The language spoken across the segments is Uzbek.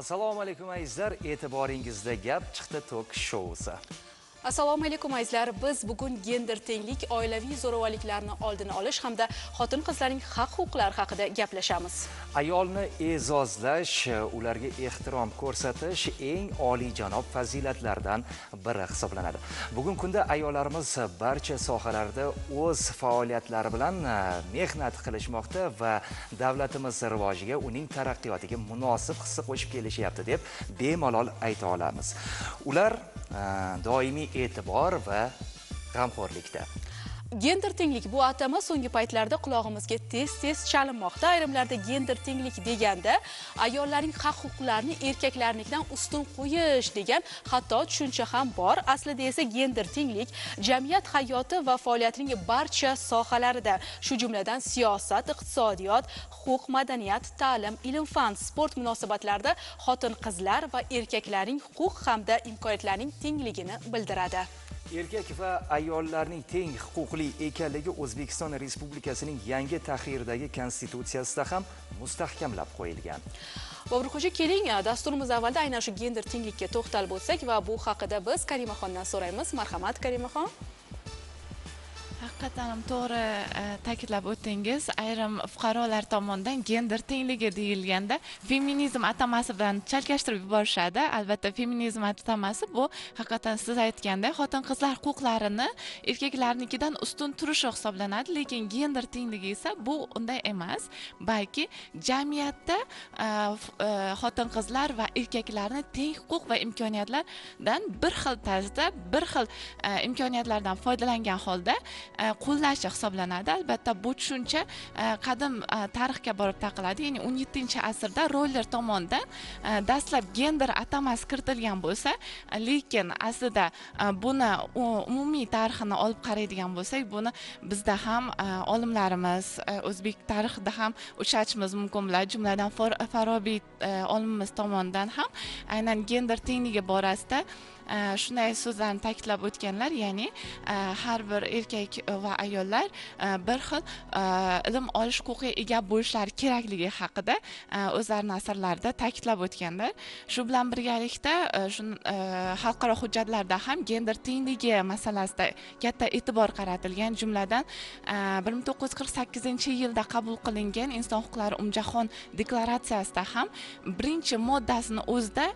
assalomu alaykum azizlar e'tiboringizda gap chiqdi tok shousi. Assalomu alaykum azizlar biz bugun gender tenglik oilaviy zo'ravonliklarni oldini olish hamda xotin qizlarning haq huquqlari haqida gaplashamiz. Ayolni e'zozlash ularga ehtirom ko'rsatish eng oliyjanob fazilatlardan biri hisoblanadi. Bugungi kunda ayollarimiz barcha sohalarda o'z faoliyatlari bilan e, mehnat qilishmoqda va davlatimiz rivojiga uning taraqqiyotiga munosib hissa qo'shib kelishyapti deb bemalol ayta olamiz. Ular e, doimiy e'tibor va g'amxo'rlikda. Gender tenglik bu atama so'nggi paytlarda qulog'imizga tez tez chalinmoqda. Ayrimlarda gender tenglik deganda ayollarning haq huquqlarini erkaklarnikidan ustun qo'yish degan hatto tushuncha ham bor. Aslida esa gender tenglik jamiyat hayoti va faoliyatining barcha sohalarida shu jumladan siyosat iqtisodiyot huquq madaniyat ta'lim ilm fan sport munosabatlarida xotin qizlar va erkaklarning huquq hamda imkoniyatlarining tengligini bildiradi. Erkak va ayollarning teng huquqli ekanligi o'zbekiston respublikasining yangi tahrirdagi konstitutsiyasida ham mustahkamlab qo'yilgan. Boburxo'ja keling dasturimiz avvalida aynan shu gender tenglikka to'xtalib o'tsak va bu haqida biz karimaxondan so'raymiz. Marhamat karimaxon. Haqiqatdan ham to'g'ri e, ta'kidlab o'tdingiz. Ayrim fuqarolar tomonidan gender tengligi deyilganda feminizm atamasi bilan chalkashtirib yuborishadi. Albatta feminizm atamasi bu haqiqatdan siz aytganday xotin qizlar huquqlarini erkaklarnikidan ustun turishi hisoblanadi lekin gender tengligi esa bu unday emas balki jamiyatda e, e, xotin qizlar va erkaklarni teng huquq va imkoniyatlardan bir xil tarzda bir xil imkoniyatlardan foydalangan holda E, qo'llashi hisoblanadi. Albatta bu tushuncha e, qadim e, tarixga borib taqaladi ya'ni o'n yettinchi asrda roller tomonidan dastlab gender atamasi kiritilgan bo'lsa lekin aslida buni umumiy tarixini olib qaraydigan bo'lsak buni bizda ham olimlarimiz o'zbek tarixida ham uchratishimiz mumkin bo'ladi jumladan farobiy olimimiz tomonidan ham aynan gender tengligi borasida shunday so'zlarni ta'kidlab o'tganlar ya'ni e, har bir erkak va ayollar e, bir xil e, ilm olish huquqiga ega bo'lishlari kerakligi haqida o'zlarini asarlarida ta'kidlab o'tganlar. Shu bilan birgalikda shu xalqaro hujjatlarda ham gender tengligi masalasida katta e'tibor qaratilgan jumladan bir ming to'qqiz yuz qirq sakkizinchi yilda qabul qilingan inson huquqlari umumjahon deklaratsiyasida ham birinchi moddasini o'zida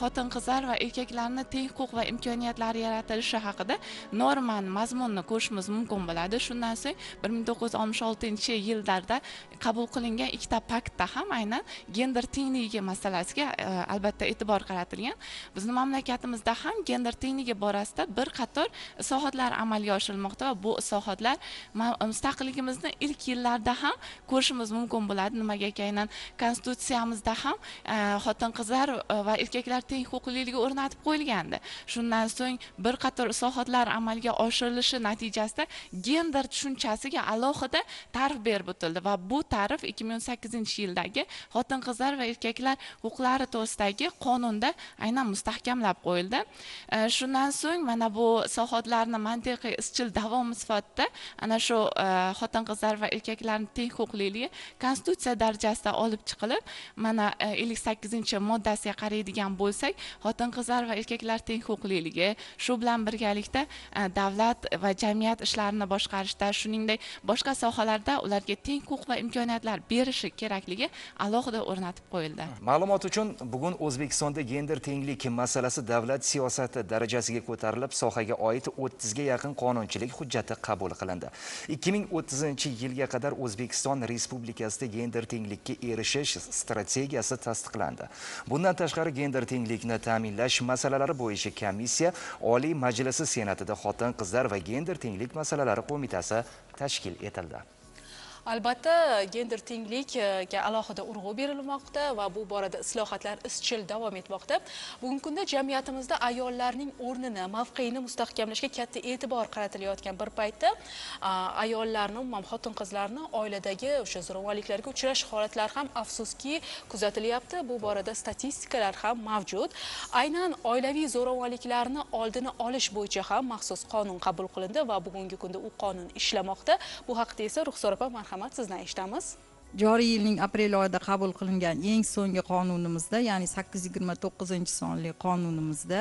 xotin qizlar va erkaklarni insonlarni teng huquq va imkoniyatlari yaratilishi haqida normani mazmunni ko'rishimiz mumkin bo'ladi. Shundan so'ng bir ming to'qqiz yuz oltmish oltinchi yillarda qabul qilingan ikkita paktda ham aynan gender tengligi masalasiga e, albatta e'tibor qaratilgan. Bizni mamlakatimizda ham gender tengligi borasida bir qator islohotlar amalga oshirilmoqda va bu islohotlar mustaqilligimizni ilk yillarida ham ko'rishimiz mumkin bo'ladi. Nimagaki aynan konstitutsiyamizda ham e, xotin qizlar e, va erkaklar teng huquqliligi o'rnatib qo'yilgan qo'yilgandi shundan so'ng bir qator islohotlar amalga oshirilishi natijasida gender tushunchasiga alohida ta'rif berib o'tildi va bu ta'rif ikki ming o'n sakkizinchi yildagi xotin qizlar va erkaklar huquqlari to'g'risidagi qonunda aynan mustahkamlab qo'yildi. Shundan so'ng mana bu islohotlarni mantiqiy izchil davomi sifatida ana shu e, xotin qizlar va erkaklarni teng huquqliligi konstitutsiya darajasida olib chiqilib mana e, ellik sakkizinchi moddasiga qaraydigan bo'lsak xotin qizlar va erkaklar teng huquqliligi shu bilan birgalikda e, davlat va jamiyat ishlarini boshqarishda shuningdek boshqa sohalarda ularga teng huquq va imkoniyatlar berishi kerakligi alohida o'rnatib qo'yildi. Ma'lumot uchun bugun o'zbekistonda gender tenglik masalasi davlat siyosati darajasiga ko'tarilib sohaga oid o'ttizga yaqin qonunchilik hujjati qabul qilindi. Ikki ming o'ttizinchi yilga qadar o'zbekiston respublikasida gender tenglikka erishish strategiyasi tasdiqlandi. Bundan tashqari gender tenglikni ta'minlash masalasi masalalari bo'yicha komissiya Oliy Majlisi Senatida Xotin-qizlar va gender tenglik masalalari qo'mitasi tashkil etildi. Albatta gender tenglikga alohida urg'u berilmoqda va bu borada islohotlar izchil davom etmoqda. Bugungi kunda jamiyatimizda ayollarning o'rnini mavqeini mustahkamlashga katta e'tibor qaratilayotgan bir paytda ayollarni umuman xotin qizlarni oiladagi o'sha zo'ravonliklarga uchrash holatlari ham afsuski kuzatilyapti. Bu borada statistikalar ham mavjud. Aynan oilaviy zo'ravonliklarni oldini olish bo'yicha ham maxsus qonun qabul qilindi va bugungi kunda u qonun ishlamoqda. Bu haqda esa ruxsor opa marhamat sizni eshitamiz. Joriy yilning aprel oyida qabul qilingan eng so'nggi qonunimizda ya'ni sakkiz yuz yigirma to'qqizinchi sonli qonunimizda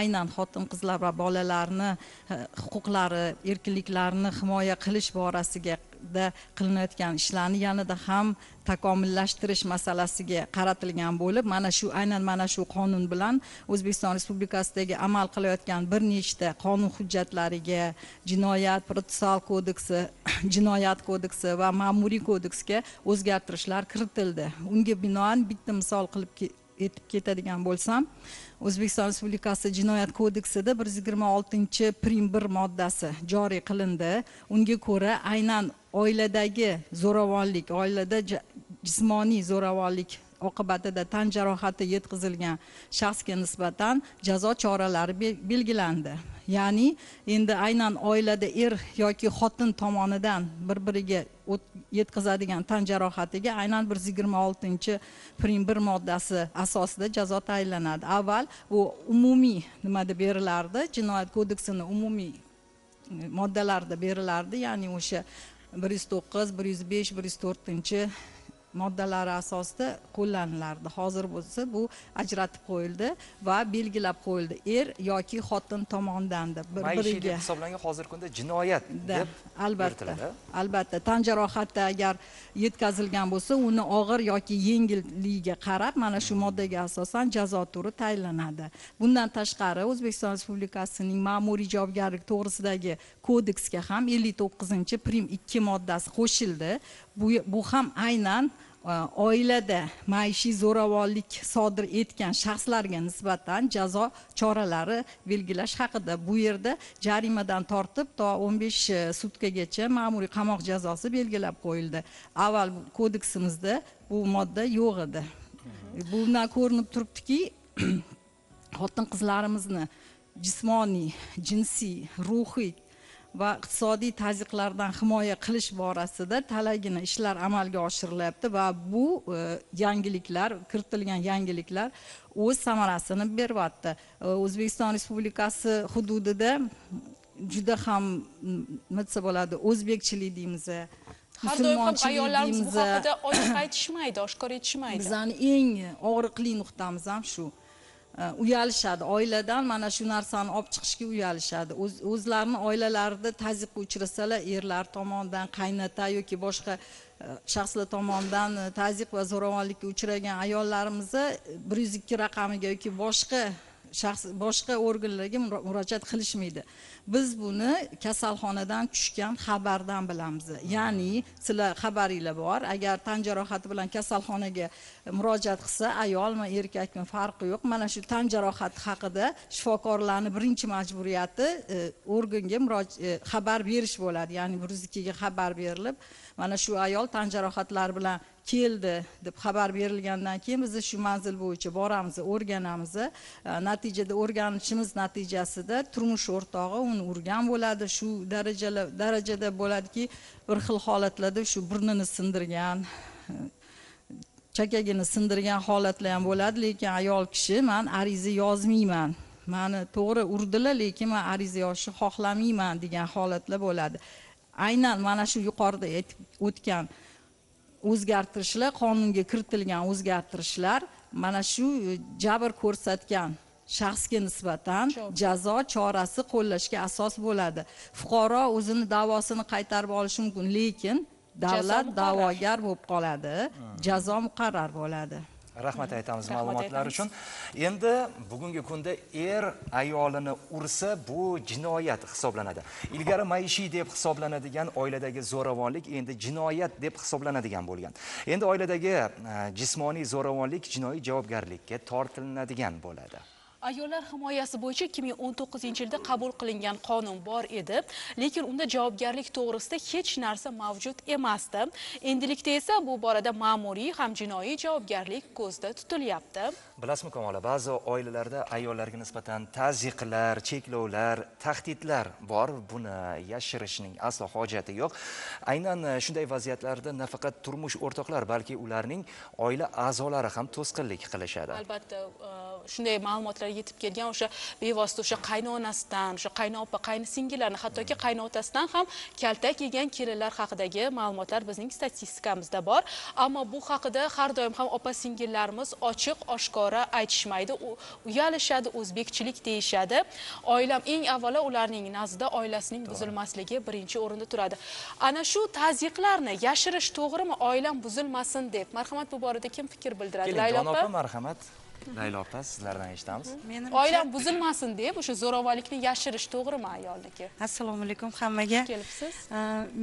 aynan xotin qizlar va bolalarni eh, huquqlari erkinliklarini himoya qilish borasiga da qilinayotgan ishlarni yanada ham takomillashtirish masalasiga qaratilgan bo'lib mana shu aynan mana shu qonun bilan o'zbekiston respublikasidagi amal qilayotgan bir nechta qonun hujjatlariga jinoyat protsessual kodeksi jinoyat kodeksi va ma'muriy kodeksga o'zgartirishlar kiritildi. Unga binoan bitta misol qilib aytib ketadigan bo'lsam o'zbekiston respublikasi jinoyat kodeksida bir yuz yigirma oltinchi prim bir moddasi joriy qilindi. Unga ko'ra aynan oiladagi zo'ravonlik oilada jismoniy zo'ravonlik oqibatida tan jarohati yetkazilgan shaxsga nisbatan jazo choralari belgilandi. Ya'ni endi aynan oilada er yoki xotin tomonidan bir biriga yetkazadigan tan jarohatiga aynan bir yuz yigirma oltinchi prim bir moddasi asosida jazo tayinlanadi. Avval bu umumiy nimada berilardi? Jinoyat kodeksini umumiy e, moddalarida berilardi. Ya'ni o'sha bir yuz to'qqiz bir yuz besh bir yuz to'rtinchi moddalari asosida qo'llanilardi hozir bo'lsa bu ajratib qo'yildi va belgilab qo'yildi. Er yoki xotin tomonidan deb bir biriga deb hisoblangan hozirgi kunda jinoyat deb albatta albatta. Tan jarohati agar yetkazilgan bo'lsa uni og'ir yoki yengilligiga qarab mana shu moddaga asosan jazo turi tayinlanadi. Bundan tashqari o'zbekiston respublikasining ma'muriy javobgarlik to'g'risidagi kodeksga ham ellik to'qqizinchi prim ikki moddasi qo'shildi bu bu ham aynan e, oilada maishiy zo'ravonlik sodir etgan shaxslarga nisbatan jazo choralari belgilash haqida. Bu yerda jarimadan tortib to o'n besh e, sutkagacha ma'muriy qamoq jazosi belgilab qo'yildi. Avval kodeksimizda bu modda yo'q edi. Bundan ko'rinib turibdiki xotin qizlarimizni jismoniy jinsiy ruhiy va iqtisodiy tazyiqlardan himoya qilish borasida talaygina ishlar amalga oshirilyapti va bu e, yangiliklar kiritilgan yangiliklar o'z samarasini beryapti. E, o'zbekiston respublikasi hududida juda ham nima desa bo'ladi o'zbekchilik deymiz har doim ham ayollarimiz bu haqida ochiq aytishmaydi oshkor etishmaydi. Bizani eng og'riqli nuqtamiz ham shu Э, uyalishadi. Oiladan mana shu narsani olib chiqishga uyalishadi. O'zlarini oilalarida tazyiqqa uchrasalar erlar tomonidan qaynota yoki boshqa e, shaxslar tomonidan e, tazyiq va zo'ravonlikka uchragan ayollarimizni bir yuz ikki raqamiga yoki boshqa shaxs boshqa organlarga murojaat qilishmaydi. Biz buni kasalxonadan tushgan xabardan bilamiz. Ya'ni sizlar xabaringlar bor. Agar tan jarohati bilan kasalxonaga murojaat qilsa ayolmi erkakmi farqi yo'q. Mana shu tan jarohati haqida shifokorlarni birinchi majburiyati e, organga e, xabar berish bo'ladi. Ya'ni bir ikkiga xabar berilib mana shu ayol tan jarohatlari bilan keldi deb xabar berilgandan keyin biz shu manzil bo'yicha boramiz o'rganamiz. E, natijada o'rganishimiz natijasida turmush o'rtog'i uni urgan bo'ladi. Shu darajada darajada bo'ladiki bir xil holatlarda shu burnini sindirgan chakagini sindirgan holatlar ham bo'ladi. Lekin ayol kishi man ariza yozmayman mani to'g'ri urdilar lekin man ariza yozishni xohlamayman degan holatlar bo'ladi. Aynan mana shu yuqorida aytib o'tgan o'zgartirishlar qonunga kiritilgan o'zgartirishlar mana shu jabr ko'rsatgan shaxsga nisbatan jazo chorasi qo'llashga asos bo'ladi. Fuqaro o'zini da'vosini qaytarib olishi mumkin lekin davlat da'vogar bo'lib qoladi jazo muqarrar bo'ladi rahmat aytamiz ma'lumotlar uchun. Endi bugungi kunda er ayolini ursa bu jinoyat hisoblanadi. Ilgari maishiy deb hisoblanadigan oiladagi zo'ravonlik endi jinoyat deb hisoblanadigan bo'lgan. Endi oiladagi e, jismoniy zo'ravonlik jinoiy javobgarlikka tortilinadigan bo'ladi ayollar himoyasi bo'yicha 2019 yilda qabul qilingan qonun bor edi. Lekin unda javobgarlik to'g'risida hech narsa mavjud emasdi. Endilikda esa bu borada ma'muriy ham jinoiy javobgarlik ko'zda tutilyapti. Bilasizmi kamola ba'zi oilalarda ayollarga nisbatan tazyiqlar cheklovlar tahdidlar bor. Buni yashirishning aslo hojati yo'q. Aynan shunday vaziyatlarda nafaqat turmush o'rtoqlar balki ularning oila a'zolari ham to'sqinlik qilishadi. Albatta shunday ma'lumotlar yetib kelgan o'sha bevosita o'sha qaynonasidan o'sha qaynopa qayni singillarni hattoki qaynotasidan ham kaltak yegan kelinlar haqidagi ma'lumotlar bizning statistikamizda bor. Ammo bu haqida har doim ham opa singillarimiz ochiq oshkora aytishmaydi. Uyalishadi o'zbekchilik deyishadi. Oilam eng avvalo ularning nazdida oilasining buzilmasligi birinchi o'rinda turadi. Ana shu tazyiqlarni yashirish to'g'rimi oilam buzilmasin deb? Marhamat bu borada kim fikr bildiradi? Laylo opa. marhamat laylo opa sizlardan eshitamiz. Menimcha oilam buzilmasin deb o'sha zo'ravonlikni yashirish to'g'rimi ayolniki? Assalomu alaykum hammaga. Kelibsiz?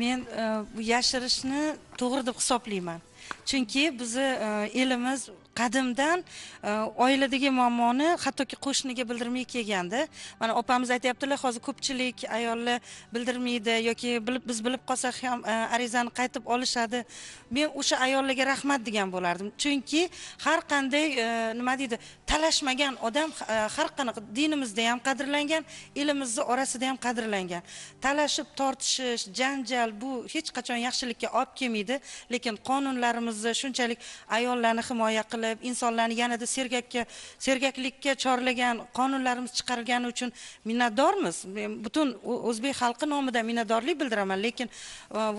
Men e, bu yashirishni to'g'ri deb hisoblayman. Chunki bizni e, elimiz qadimdan e, oiladagi muammoni hattoki qo'shniga bildirmay kelganda mana opamiz aytyaptilar hozir ko'pchilik ayollar bildirmaydi yoki bilib biz bilib qolsak ham e, arizani qaytib olishadi. Men o'sha ayollarga rahmat degan bo'lardim. Chunki har qanday e, nima deydi talashmagan odam har qanaqa dinimizda ham qadrlangan elimizni orasida ham qadrlangan. Talashib tortishish janjal bu hech qachon yaxshilikka olib kelmaydi. Lekin qonunlarimizni shunchalik ayollarni himoya qilib insonlarni yanada sergakka sergaklikka chorlagan qonunlarimiz chiqarilgani uchun minnatdormiz. Men butun o'zbek xalqi nomidan minnatdorlik bildiraman lekin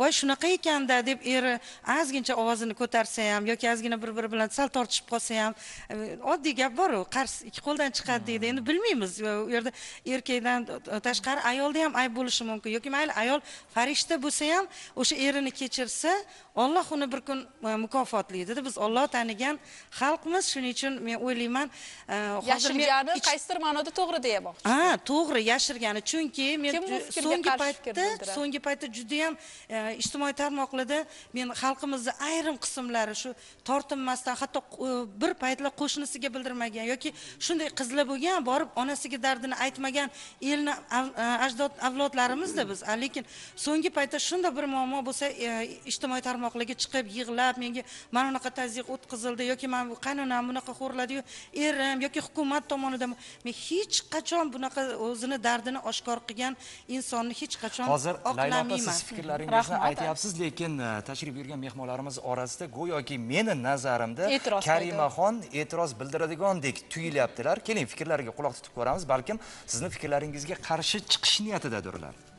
voy shunaqa ekanda deb eri ozgincha ovozini ko'tarsa ham yoki ozgina bir biri bilan sal tortishib qolsa ham e, oddiy gap boru qars ikki qo'ldan chiqadi deydi. Endi bilmaymiz u yerda erkakdan tashqari ayolda ham ayb bo'lishi mumkin yoki mayli ayol farishta bo'lsa ham o'sha erini kechirsa olloh uni bir kun e, mukofotlaydida biz olloh tanigan xalqmiz shuning uchun men o'ylayman e, yashirgani qaysidir ma'noda to'g'ri deyamoqchi ha to'g'ri yashirgani. Chunki men so'nggi paytda so'nggi paytda judayam e, ijtimoiy tarmoqlarda men xalqimizni ayrim qismlari shu tortinmasdan hatto e, bir paytlar qo'shnisiga bildirmagan yoki shunday qizlar bo'lgan borib onasiga dardini aytmagan elni ajdod avlodlarimizda biz. Lekin so'nggi paytda shunday bir muammo bo'lsa ijtimoiy tarmoqlarga chiqib yig'lab menga mana bunaqa tazyiq o'tkazildi yoki man bu qaynonam bunaqa xo'rladiyu erim yoki hukumat tomonidan men hech qachon bunaqa o'zini dardini oshkor qilgan insonni hech qachon hozir siz fikrlaringizni aytyapsiz lekin e, tashrif buyurgan mehmonlarimiz orasida go'yoki meni nazarimda E'tiroz karimaxon e'tiroz bildiradigandek tuyulyaptilar. Keling fikrlariga quloq tutib ko'ramiz balkim sizni fikrlaringizga qarshi chiqish niyatidadirlar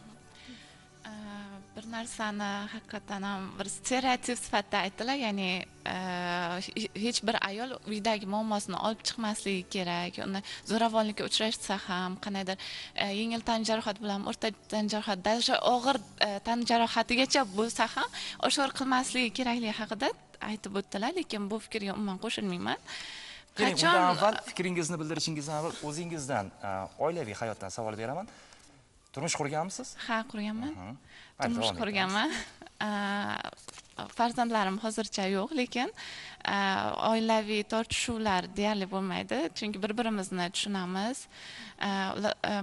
bir narsani haqiqatdan ham bir stereotip sifatida aytdilar ya'ni e, he- hech bir ayol uydagi muammosini olib chiqmasligi kerak uni zo'ravonlikka uchrashsa ham qandaydir e, yengil tan jarohat bilan o'rta tan jarohat даже og'ir e, tan jarohatigacha bo'lsa ham oshkor qilmasligi kerakligi haqida aytib o'tdilar lekin bu fikrga umuman qo'shilmayman. Keling undan avval fikringizni bildirishingizdan avval o'zingizdan oilaviy hayotdan savol beraman turmush qurganmisiz? Ha qurganman. Turmush qurganman. Farzandlarim hozircha yo'q lekin oilaviy tortishuvlar deyarli bo'lmaydi. Chunki bir birimizni tushunamiz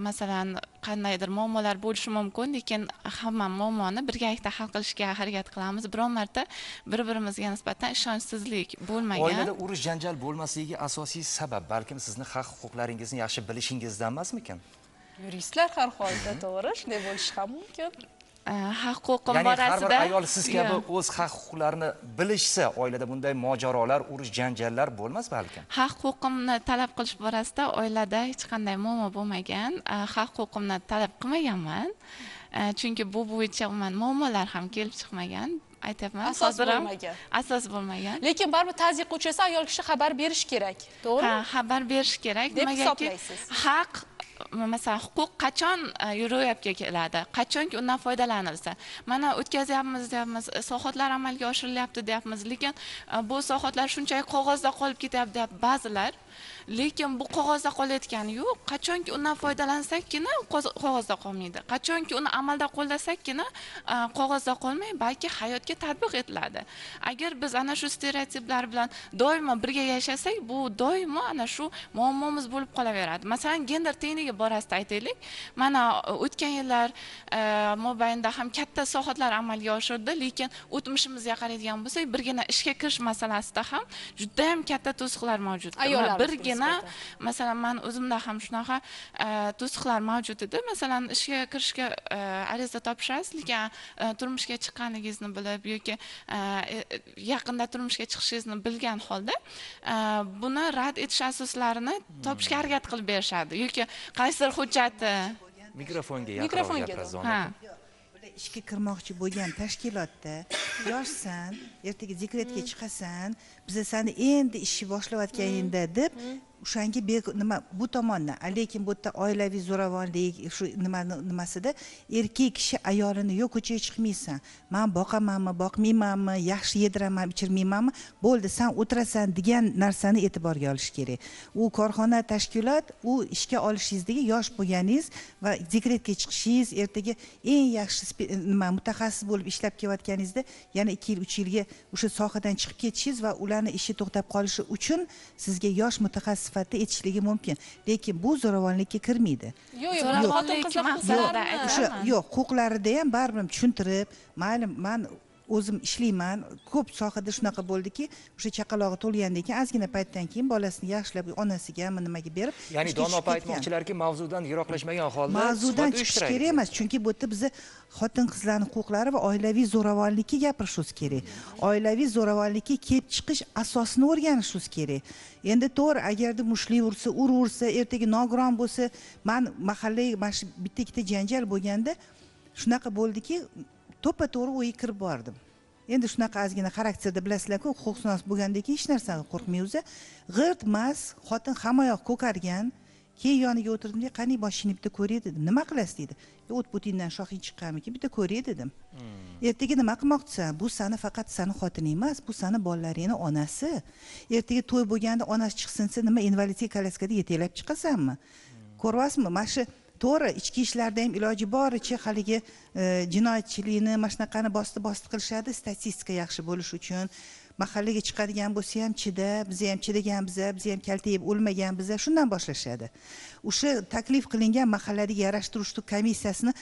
masalan qandaydir muammolar bo'lishi mumkin lekin hamma muammoni birgalikda hal qilishga harakat qilamiz. Biron marta bir birimizga nisbatan ishonchsizlik bo'lmagan. Oilada urush janjal bo'lmasligiga asosiy sabab balkim sizni haq huquqlaringizni yaxshi bilishingizdan emasmikan yuristlar har holda to'g'ri? Shunday bo'lishi ham mumkin. Haq huquqim ya'ni har bir borasida ayol siz kabi o'z haq huquqlarini bilishsa oilada bunday mojarolar urush janjallar bo'lmas balkim? Haq huquqimni talab qilish borasida oilada hech qanday muammo bo'lmagan. Haq huquqimni talab qilmaganman. Chunki bu bo'yicha umuman muammolar ham kelib chiqmagan. Aytyapman Asos hozir ham bo'lmagan. asos bo'lmagan. Lekin baribir tazyiqqa uchrasa ayol kishi xabar berish kerak. Ha to'g'rimi xabar berish kerak. Deb hisoblaysiz. haq masalan huquq qachon e, ro'yobga keladi? Qachonki undan foydalanilsa? Mana o'tkazyapmiz deyapmiz e, islohotlar amalga oshirilyapti deyapmiz. Lekin e, bu islohotlar shunchaki qog'ozda qolib ketyapti deyapti. Ba'zilar lekin bu qog'ozda qolayotgani yo'q. Qachonki undan foydalansakgina qog'ozda qolmaydi. Qachonki uni amalda qo'llasakkina e, qog'ozda qolmay balki hayotga tatbiq etiladi. Agar biz ana shu stereotiplar bilan doimo birga yashasak bu doimo ana shu muammomiz bo'lib qolaveradi. Masalan gender tengligi borasida aytaylik. Mana o'tgan yillar mobaynida ham katta sohatlar amalga oshirdi lekin o'tmishimizga qaraydigan bo'lsak birgina ishga kirish masalasida ham judayam katta to'siqlar mavjud ayollar birgina masalan man o'zimda ham shunaqa e, to'siqlar mavjud edi. Masalan ishga kirishga e, ariza topshirasiz lekin e, turmushga chiqqaningizni bilib yoki yaqinda turmushga chiqishingizni bilgan holda buni rad etish asoslarini topishga harakat qilib berishadi. Yoki qaysidir hujjati. Mikrofonga Mikrofonga yaqinroq gapirasiz ha. Ishga kirmoqchi bo'lgan tashkilotda yoshsan ertaga dekretga chiqasan biza sani endi ishni boshlayotganingda deb o'shanga nima bu tomondan lekin bu yerda oilaviy zo'ravonlik shu nimani nimasida erkak kishi ayolini yo'q ko'chaga chiqmaysan. Man boqamanmi boqmaymanmi yaxshi yediramanmi ichirmaymanmi? Bo'ldi san o'tirasan degan narsani e'tiborga olish kerak. U korxona tashkilot u ishga olishingizdagi yosh bo'lganingiz va dekretga chiqishingiz ertaga eng yaxshi nima mutaxassis bo'lib ishlab kelayotganingizda yana ikki yil uch yilga o'sha sohadan chiqib ketishingiz va ularni ishi to'xtab qolishi uchun sizga yosh mutaxassis sifatida etishligi mumkin lekin bu zo'ravonlikka kirmaydi yo'q yo'q xotin qizlar o'sha yo'q huquqlarida ham baribir tushuntirib mayli man o'zim ishlayman. Ko'p sohada shunaqa bo'ldiki o'sha chaqalog'i tug'ilgandan keyin ozgina paytdan keyin bolasini yaxshilab onasiga nimaga berib ya'ni dono opa aytmoqchilarki mavzudan yiroqlashmagan holda mavzudan chiqish kerak emas chunki bu yerda biza xotin qizlarni huquqlari va oilaviy zo'ravonlikka gapirishimiz kerak. Oilaviy zo'ravonlikka kelib chiqish asosini o'rganishimiz kerak. Endi to'g'ri agarda ursa uraversa ertaga nogiron bo'lsa man mahallaga mana shu bitta ikkita janjal bo'lganda shunaqa bo'ldiki to'ppa to'g'ri o'yga kirib bordim. Endi shunaqa ozgina xarakterda bilasizlarku huquqshunos bo'lgandan keyin hech narsadan qo'rqmay o'zi. G'irt mas xotin hammayoq ko'kargan keyin yoniga o'tirdimda qani boshingni bitta ko'ray dedim. Nima qilasiz deydi "E, o't butingdan shoxing chiqqanmikin bitta ko'ray dedim. Ertaga nima qilmoqchisan? Bu sani faqat sani xotining emas bu sani bolalaringni onasi. Ertaga to'y bo'lganda onasi chiqsin desa nima invalidga kolyaskada yetaklab chiqasanmi? Ko'ryapsizmi? Mana shu to'g'ri ichki ishlarda ham iloji boricha haligi e, jinoyatchilikni mana shunaqani bosdi bosdi qilishadi statistika yaxshi bo'lishi uchun. Mahallaga chiqadigan bo'lsa ham chida biza ham chidaganmiz biza ham kalta yeb o'lmaganmiz shundan boshlashadi. O'sha taklif qilingan mahalladagi yarashtiruvchi komissiyasini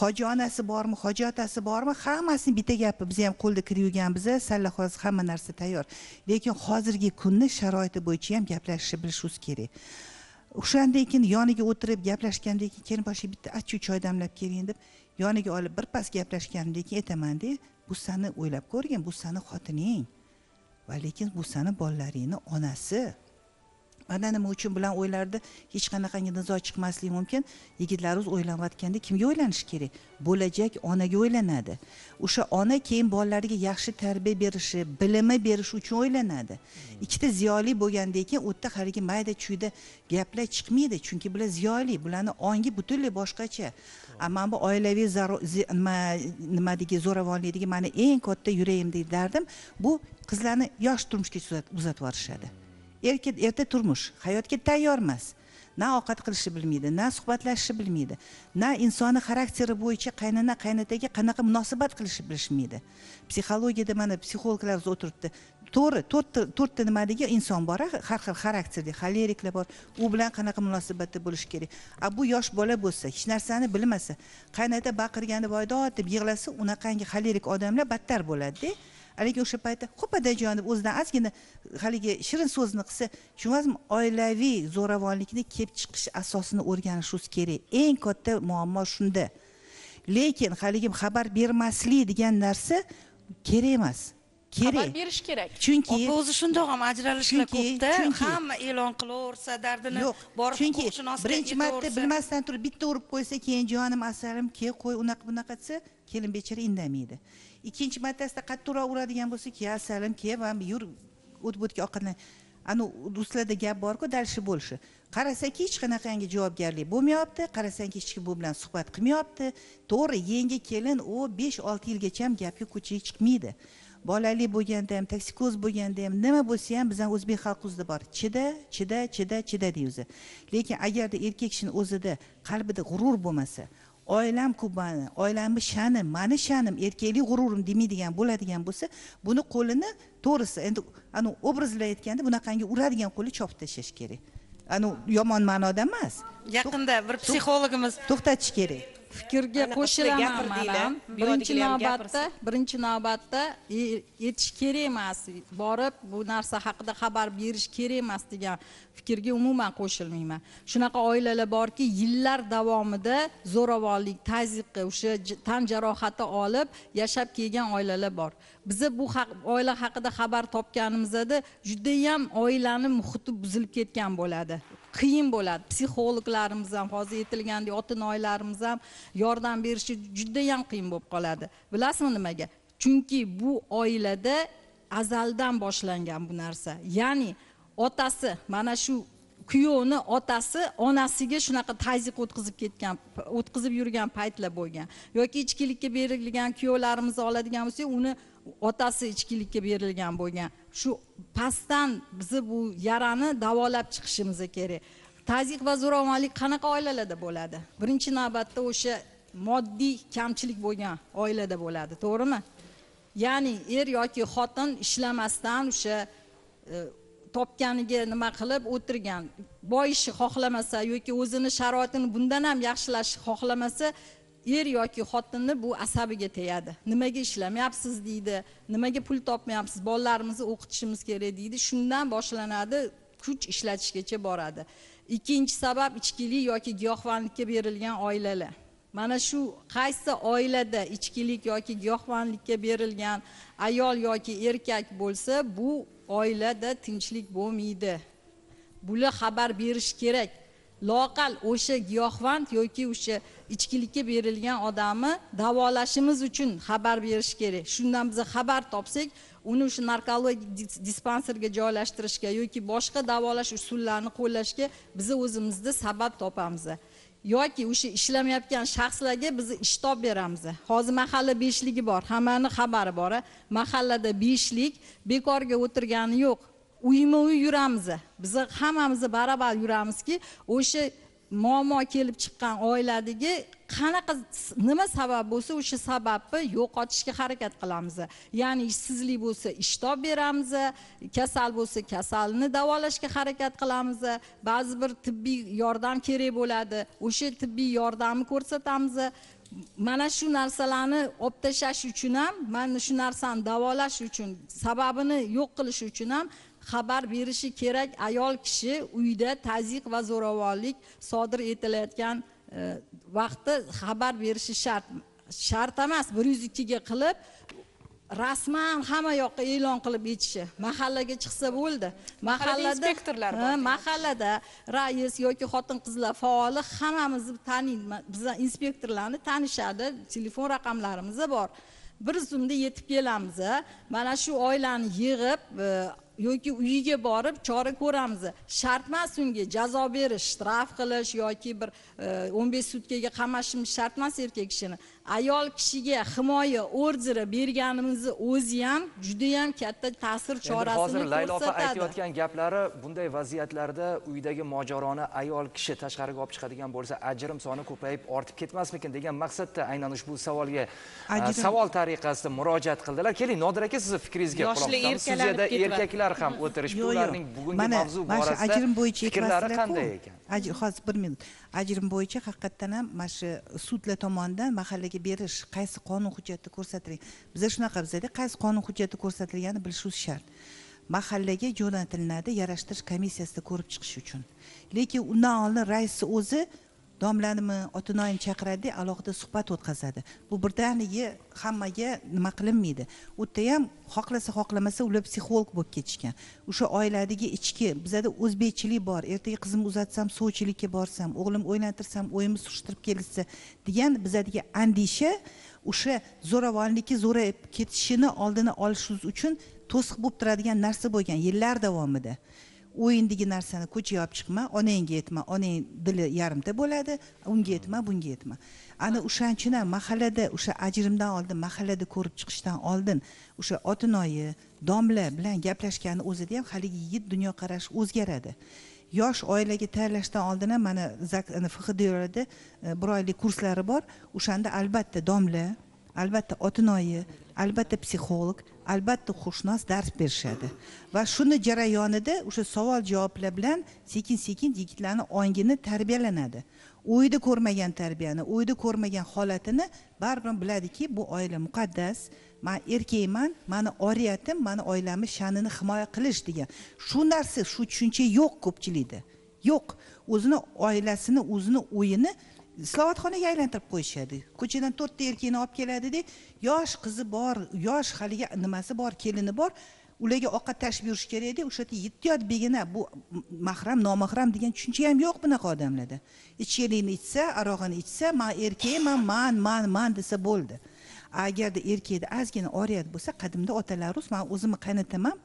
hoji onasi bormi hoji otasi bormi hammasini bitta gapi biz ham qo'lda kir yuvganmiz salla hozir hamma narsa tayyor. Lekin hozirgi kunni sharoiti bo'yicha ham gaplashishni bilishimiz kerak. O'shandan keyin yoniga o'tirib gaplashgandan keyin kelinposhsha boshiga bitta achu choy damlab keling deb yoniga olib birpas gaplashgandan keyin aytamanda bu sani o'ylab ko'rgin bu sani xotining va lekin bu sani bolalaringni onasi mana nima uchun bilan o'ylardi. Hech qanaqangi nizo chiqmasligi mumkin. Yigitlarimiz o'ylanayotganda kimga o'ylanishi kerak? Bo'lajak onaga o'ylanadi. O'sha ona keyin bolalariga yaxshi tarbiya berishi bilimi berishi uchun o'ylanadi. Ikkita ziyoli bo'lgandan keyin u yerda haligi mayda chuyda gaplar chiqmaydi chunki bular ziyoli bularni ongi butunlay boshqacha. A mana bu oilaviy nima nimadagi zo'ravonlikdagi mani eng katta yuragimdagi dardim. Bu qizlarni yosh turmushga uzatib yuborishadi. Erkak erta turmush hayotga tayyor emas. Na ovqat qilishni bilmaydi na suhbatlashishni bilmaydi na insonni xarakteri bo'yicha qaynona qaynataga qanaqa munosabat qilishni bilishmaydi. Psixologiyada mana psixologlar o'tiribdi. To'g'ri to'rtta to'rtta nimadagi inson bor har xil xarakterli xoleriklar bor. U bilan qanaqa munosabatda bo'lish kerak? A bu yosh bola bo'lsa hech narsani bilmasa qaynota baqirganda voydod deb yig'lasa unaqangi xolerik odamlar battar bo'ladida. Haligi o'sha paytda ho'p adajon deb o'zidan ozgina haligi shirin so'zni qilsa tushunyapsizmi oilaviy zo'ravonlikni kelib chiqish asosini o'rganishimiz kerak. Eng katta muammo shunda. Lekin haligi xabar bermaslik degan narsa kerak emas. Xabar kerak berish kerak. Chunki opa o'zi shundoq ham ajralishlar ko'pda. hamma e'lon qilaversa dardini yo'q borib chunki birinchi marta bilmasdan turib bitta urib qo'ysa keyin jonim asalim ke qo'y unaqa bunaqa desa kelin bechora indamaydi ikkinchi martasida qattiqroq uradigan bo'lsa ke salim ke va yur o'tib o'tga oqarlan anu ruslarda gap borku дальше больше qarasaki hech qanaqangi javobgarlik bo'lmayapti. Qarasaki hech kim bu bilan suhbat qilmayapti. To'g'ri yangi kelin u besh olti yilgacha ham gapga ko'chaga chiqmaydi. Bolali bo'lganda ham taksikoz bo'lganda ham nima bo'lsa ham bizani o'zbek xalqimizda bor. Chida chida chida chida deymiz lekin agarda erkak kishini o'zida qalbida g'urur bo'lmasa oilam ku mani oilamni sha'ni mani sha'nim erkaklik g'ururim demaydigan bo'ladigan bo'lsa buni qo'lini to'g'risi endi anu obraz bilan aytganda bunaqangi uradigan qo'li chopib tashlash kerak. Anu yomon ma'noda emas. Yaqinda bir psixologimiz to'xtatish kerak fikrga qo'shilaman sizlar man gapirdinglar, ham bu birinchi navbatda birinchi navbatda etish kerak emas. Borib bu narsa haqida xabar berish kerak emas degan fikrga umuman qo'shilmayman. Shunaqa oilalar borki yillar davomida zo'ravonlik tazyiqi o'sha tan jarohati olib yashab kelgan oilalar bor. Biza bu oila haqida xabar topganimizda judayam oilani muhiti buzilib ketgan bo'ladi qiyin bo'ladi. Psixologlarimiz ham hozir aytilgandek ota onalarimiz ham yordam berishi judayam qiyin bo'lib qoladi. Bilasizmi nimaga? Chunki bu oilada azaldan boshlangan bu narsa. Ya'ni otasi mana shu kuyovni otasi onasiga shunaqa tazyiq o'tkazib ketgan o'tkazib yurgan paytlar bo'lgan. Yoki ichkilikka berilgan kuyovlarimizni oladigan bo'lsak uni otasi ichkilikka berilgan bo'lgan. Shu pastdan bizni bu yarani davolab chiqishimiz kerak. Tazyiq va zo'ravonlik qanaqa oilalarda bo'ladi? Birinchi navbatda o'sha moddiy kamchilik bo'lgan oilada bo'ladi to'g'rimi? Ya'ni er yoki xotin ishlamasdan o'sha e, topganiga nima qilib o'tirgan boyishni xohlamasa yoki o'zini sharoitini bundan ham yaxshilashni xohlamasa er yoki xotinni bu asabiga tegadi nimaga ishlamayapsiz deydi nimaga pul topmayapsiz bolalarimizni o'qitishimiz kerak deydi. Shundan boshlanadi kuch ishlatishgacha boradi. Ikkinchi sabab ichkilik yoki giyohvandlikka berilgan oilalar. Mana shu qaysi oilada ichkilik yoki giyohvandlikka berilgan ayol yoki erkak bo'lsa bu oilada tinchlik bo'lmaydi. Bular xabar berish kerak. Loaqal o'sha giyohvand yoki o'sha ichkilikka berilgan odamni davolashimiz uchun xabar berish kerak. Shundan biza xabar topsak uni o'sha narkologik dispanserga joylashtirishga yoki boshqa davolash usullarini qo'llashga biza o'zimizda sabab topamiz. Yoki o'sha ishlamayotgan shaxslarga biz ish topib beramiz. Hozir mahalla beshligi bor hammani xabari bor mahallada beshlik bekorga o'tirgani yo'q. Uyma uy yuramiz. Biz hammamiz baravar yuramizki o'sha muammo kelib chiqqan oiladagi qanaqa nima sabab bo'lsa o'sha sababni yo'qotishga harakat qilamiz. Ya'ni ishsizlik bo'lsa ish topib beramiz kasal bo'lsa kasalni davolashga harakat qilamiz. Ba'zi bir tibbiy yordam kerak bo'ladi o'sha tibbiy yordamni ko'rsatamiz. Mana shu narsalarni olib tashlash uchun ham mana shu narsani davolash uchun sababini yo'q qilish uchun ham xabar berishi kerak ayol kishi uyda tazyiq va zo'ravonlik sodir etilayotgan e, vaqtda xabar berishi shart shart emas. Bir yuz ikkiga qilib rasman hamma yoqqa e'lon qilib aytishi mahallaga chiqsa bo'ldi. Mahallada inspektorlar mahallada rais yoki xotin qizlar faoli hammamizni taniydi biza inspektorlarni tanishadi. Telefon raqamlarimiz bor. Bir zumda yetib kelamiz mana shu oilani yig'ib e, yoki uyiga borib chora ko'ramiz shart emas unga jazo berish shtraf qilish yoki bir e, o'n besh sutkaga qamashimiz shart emas erkak kishini ayol kishiga himoya orderi berganimizni o'zi ham judayam katta ta'sir chorasini hozir Laylo opa aytayotgan gaplari bunday vaziyatlarda uydagi mojaroni ayol kishi tashqariga olib chiqadigan bo'lsa ajrim soni ko'payib ortib ketmasmikin degan maqsadda aynan ushbu savolga Ajrim- savol tariqasida murojaat qildilar. Keling, Nodir aka sizni fikringizga Yoshli tutamiz. erkalanib Studiyada erkaklar ham o'tirishdi. Ularning bugungi Mana- mavzu mana shu borasida ajrim bo'yicha fikrlari qanday ekan? Hozir bir minut. Ajrim bo'yicha haqiqatdan ham mana shu sudlar tomonidan mahallaga berish qaysi qonun hujjati ko'rsatilgan. Biza shunaqa bizada qaysi qonun hujjati ko'rsatilganini bilishimiz shart. Mahallaga jo'natilinadi yarashtirish komissiyasida ko'rib chiqish uchun. Lekin undan oldin raisni o'zi domlanimi otinoyini chaqiradida alohida suhbat o'tkazadi. Bu birdaniga hammaga nima qilinmaydi. U yerda ham xohlasa xohlamasa ular psixolog bo'lib ketishgan. O'sha oiladagi ichki bizada o'zbekchilik bor. Ertaga qizimni uzatsam sovchilikka borsam o'g'lim o'ynatirsam o'yimni surishtirib kelishsa degan bizadagi andisha o'sha zo'ravonlikka zo'rayib ketishini oldini olishimiz uchun to'siq bo'lib turadigan narsa bo'lgan yillar davomida. O'yindagi narsani ko'chaga olib chiqma onangga aytma onang dili yarimta bo'ladi unga aytma bunga aytma ana o'shaning uchun ham mahallada o'sha ajrimdan oldin mahallada ko'rib chiqishdan oldin o'sha otinoyi domla bilan gaplashgani o'zida ham haligi yigit dunyoqarashi o'zgaradi. Yosh oilaga tayyorlashdan oldin ham mana zak- e, bir oylik kurslari bor. O'shanda albatta domla albatta otinoyi albatta psixolog albatta huquqshunos dars berishadi. Va shuni jarayonida o'sha savol javoblar bilan sekin sekin yigitlarni ongini tarbiyalanadi. O'yda ko'rmagan tarbiyani o'yda ko'rmagan holatini baribir biladiki bu oila muqaddas man erkakman mani oriyatim mani oilamni sha'nini himoya qilish degan. Shu narsa shu tushuncha yo'q ko'pchilikda. Yo'q. O'zini oilasini o'zini o'yini islohotxonaga aylantirib qo'yishadi. Ko'chadan to'rtta erkakni olib keladida yosh qizi bor yosh haligi nimasi bor kelini bor ularga ovqat tashib yurish kerak edi. O'sha yerda yetti yot bu mahram nomahram degan tushuncha ham yo'q bunaqa odamlarda. Ichkilikni ichsa arog'ini ichsa man erkakman man man man desa bo'ldi. Agarda erkakda ozgina oriyat bo'lsa qadimda otalarimiz man o'zimni qaynataman